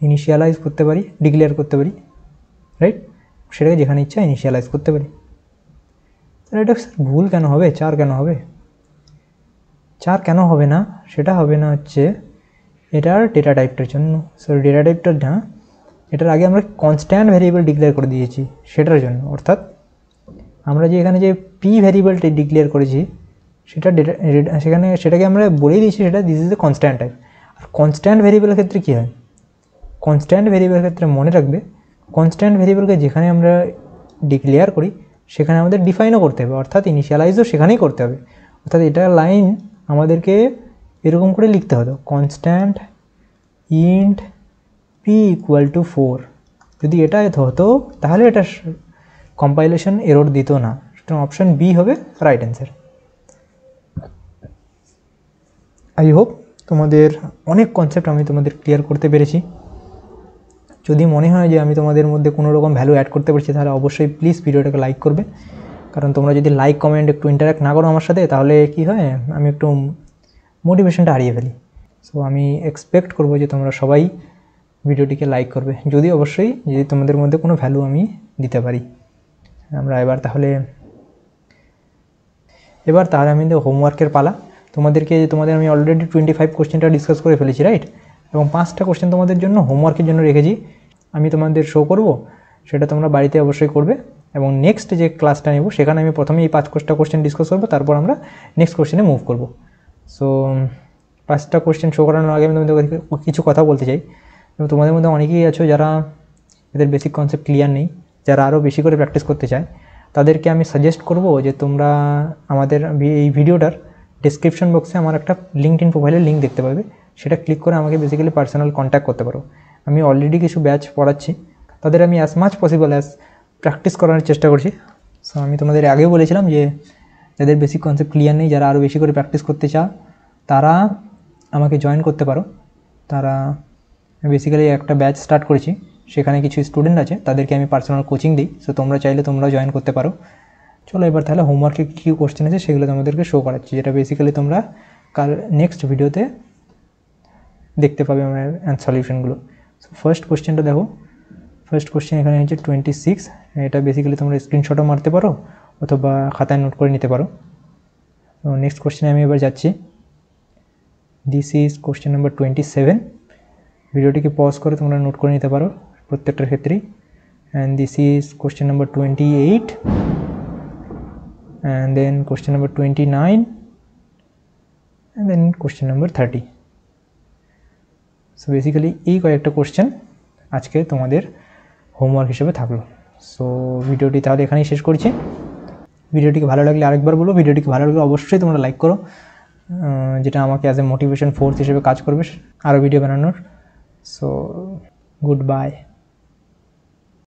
ইনিশিয়ালাইজ করতে পারি ডিক্লেয়ার করতে পারি রাইট সেটাকে যেখানে ইচ্ছা ইনিশিয়ালাইজ করতে পারি। তাহলে এটা স্যার ভুল কেন হবে? চার কেন হবে? চার কেন হবে না? সেটা হবে না হচ্ছে এটার ডেটা টাইপটার জন্য। সরি ডেটা টাইপটার না, এটার আগে আমরা কনস্ট্যান্ট ভ্যারিয়েবল ডিক্লেয়ার করে দিয়েছি সেটার জন্য। অর্থাৎ আমরা যে এখানে যে পি ভ্যারিয়েবলটি ডিক্লেয়ার করেছি, সেটা ডেটা সেখানে সেটাকে আমরা বলেই দিয়েছি সেটা this is a constant type R constant ভ্যারিয়েবলের ক্ষেত্রে কী হয়? কনস্ট্যান্ট ভ্যারিয়েবলের ক্ষেত্রে মনে রাখবে কনস্ট্যান্ট ভ্যারিয়েবলকে যেখানে আমরা ডিক্লেয়ার করি, সেখানে আমাদের ডিফাইনও করতে হবে। অর্থাৎ ইনিশিয়ালাইজও সেখানেই করতে হবে। অর্থাৎ এটা লাইন আমাদেরকে এরকম করে লিখতে হতো constant int P equal to four যদি এটা হতো, তাহলে এটা কম্পাইলেশন এরর দিত না। সুতরাং অপশান বি হবে রাইট অ্যান্সার আই হোপ তোমাদের অনেক কনসেপ্ট আমি তোমাদের ক্লিয়ার করতে পেরেছি। যদি মনে হয় যে আমি তোমাদের মধ্যে কোনো রকম ভ্যালু অ্যাড করতে পারছি, তাহলে অবশ্যই প্লিজ ভিডিওটাকে লাইক করবে। কারণ তোমরা যদি লাইক কমেন্ট একটু ইন্টারাক্ট না করো আমার সাথে, তাহলে কি হয়? আমি একটু মোটিভেশনটা হারিয়ে ফেলি। সো আমি এক্সপেক্ট করব যে তোমরা সবাই ভিডিওটিকে লাইক করবে। যদি অবশ্যই যদি তোমাদের মধ্যে কোনো ভ্যালু আমি দিতে পারি। আমরা এবার তাহলে এবার তাহলে আমি হোমওয়ার্কের পালা। তোমাদেরকে তোমাদের আমি অলরেডি টোয়েন্টি ফাইভ কোশ্চেনটা ডিসকাস করে ফেলেছি রাইট এবং পাঁচটা কোশ্চেন তোমাদের জন্য হোমওয়ার্কের জন্য রেখেছি। আমি তোমাদের শো করব, সেটা তোমরা বাড়িতে অবশ্যই করবে। এবং নেক্সট যে ক্লাসটা নেব, সেখানে আমি প্রথমে এই পাঁচ কোশ্চেন কোশ্চেন ডিসকাস করব, তারপর আমরা নেক্সট কোশ্চেনে মুভ করব। সো পাঁচটা কোশ্চেন শো করানোর আগে আমি তোমাদের কিছু কথা বলতে চাই। এবং তোমাদের মধ্যে অনেকেই আছো যারা এদের বেসিক কনসেপ্ট ক্লিয়ার নেই, যারা আরও বেশি করে প্র্যাকটিস করতে চায়, তাদেরকে আমি সাজেস্ট করব যে তোমরা আমাদের এই ভিডিওটার ডিসক্রিপশন বক্সে আমার একটা লিঙ্কড ইন প্রোফাইলের লিঙ্ক দেখতে পাবে সেটা ক্লিক করে আমাকে বেসিক্যালি পার্সোনাল কন্ট্যাক্ট করতে পারো। আমি অলরেডি কিছু ব্যাচ পড়াচ্ছি। তাদের আমি as much possible as practice করানোর চেষ্টা করছি। সো আমি তোমাদের আগেও বলেছিলাম যে, যাদের বেসিক কনসেপ্ট ক্লিয়ার নেই, যারা আরও বেশি করে প্র্যাকটিস করতে চাও, তারা আমাকে জয়েন করতে পারো। তারা বেসিক্যালি একটা ব্যাচ স্টার্ট করেছি। সেখানে কিছু স্টুডেন্ট আছে, তাদেরকে আমি পার্সোনাল কোচিং দিই। সো তোমরা চাইলে তোমরাও জয়েন করতে পারো। চলো এবার তাহলে হোমওয়ার্কে কী কী কোশ্চেন আছে সেগুলো তোমাদেরকে শো করাচ্ছি, যেটা বেসিক্যালি তোমরা কাল নেক্সট ভিডিওতে দেখতে পাবে আমার সলিউশনগুলো সো ফার্স্ট কোশ্চেনটা দেখো। ফার্স্ট কোশ্চেন এখানে হচ্ছে টোয়েন্টি সিক্স এটা বেসিক্যালি তোমরা স্ক্রিনশটও মারতে পারো অথবা খাতায় নোট করে নিতে পারো। তো নেক্সট কোশ্চেনে আমি এবার যাচ্ছি। This is question number twenty seven ভিডিওটিকে পজ করে তোমরা নোট করে নিতে পারো প্রত্যেকটার ক্ষেত্রেই। And this is question number twenty eight then question number twenty nine and then question number thirty so basically এই কয়েকটা কোশ্চেন আজকে তোমাদের হোমওয়ার্ক হিসেবে থাকল। সো ভিডিওটি তাহলে এখানেই শেষ করছি। ভিডিওটিকে ভালো লাগলে আরেকবার বলো। ভিডিওটিকে ভালো লাগলে অবশ্যই তোমরা লাইক করো। যেটা আমাকে অ্যাজ এ মোটিভেশন ফোর্স হিসেবে কাজ করবে আরও ভিডিও বানানোর। So good bye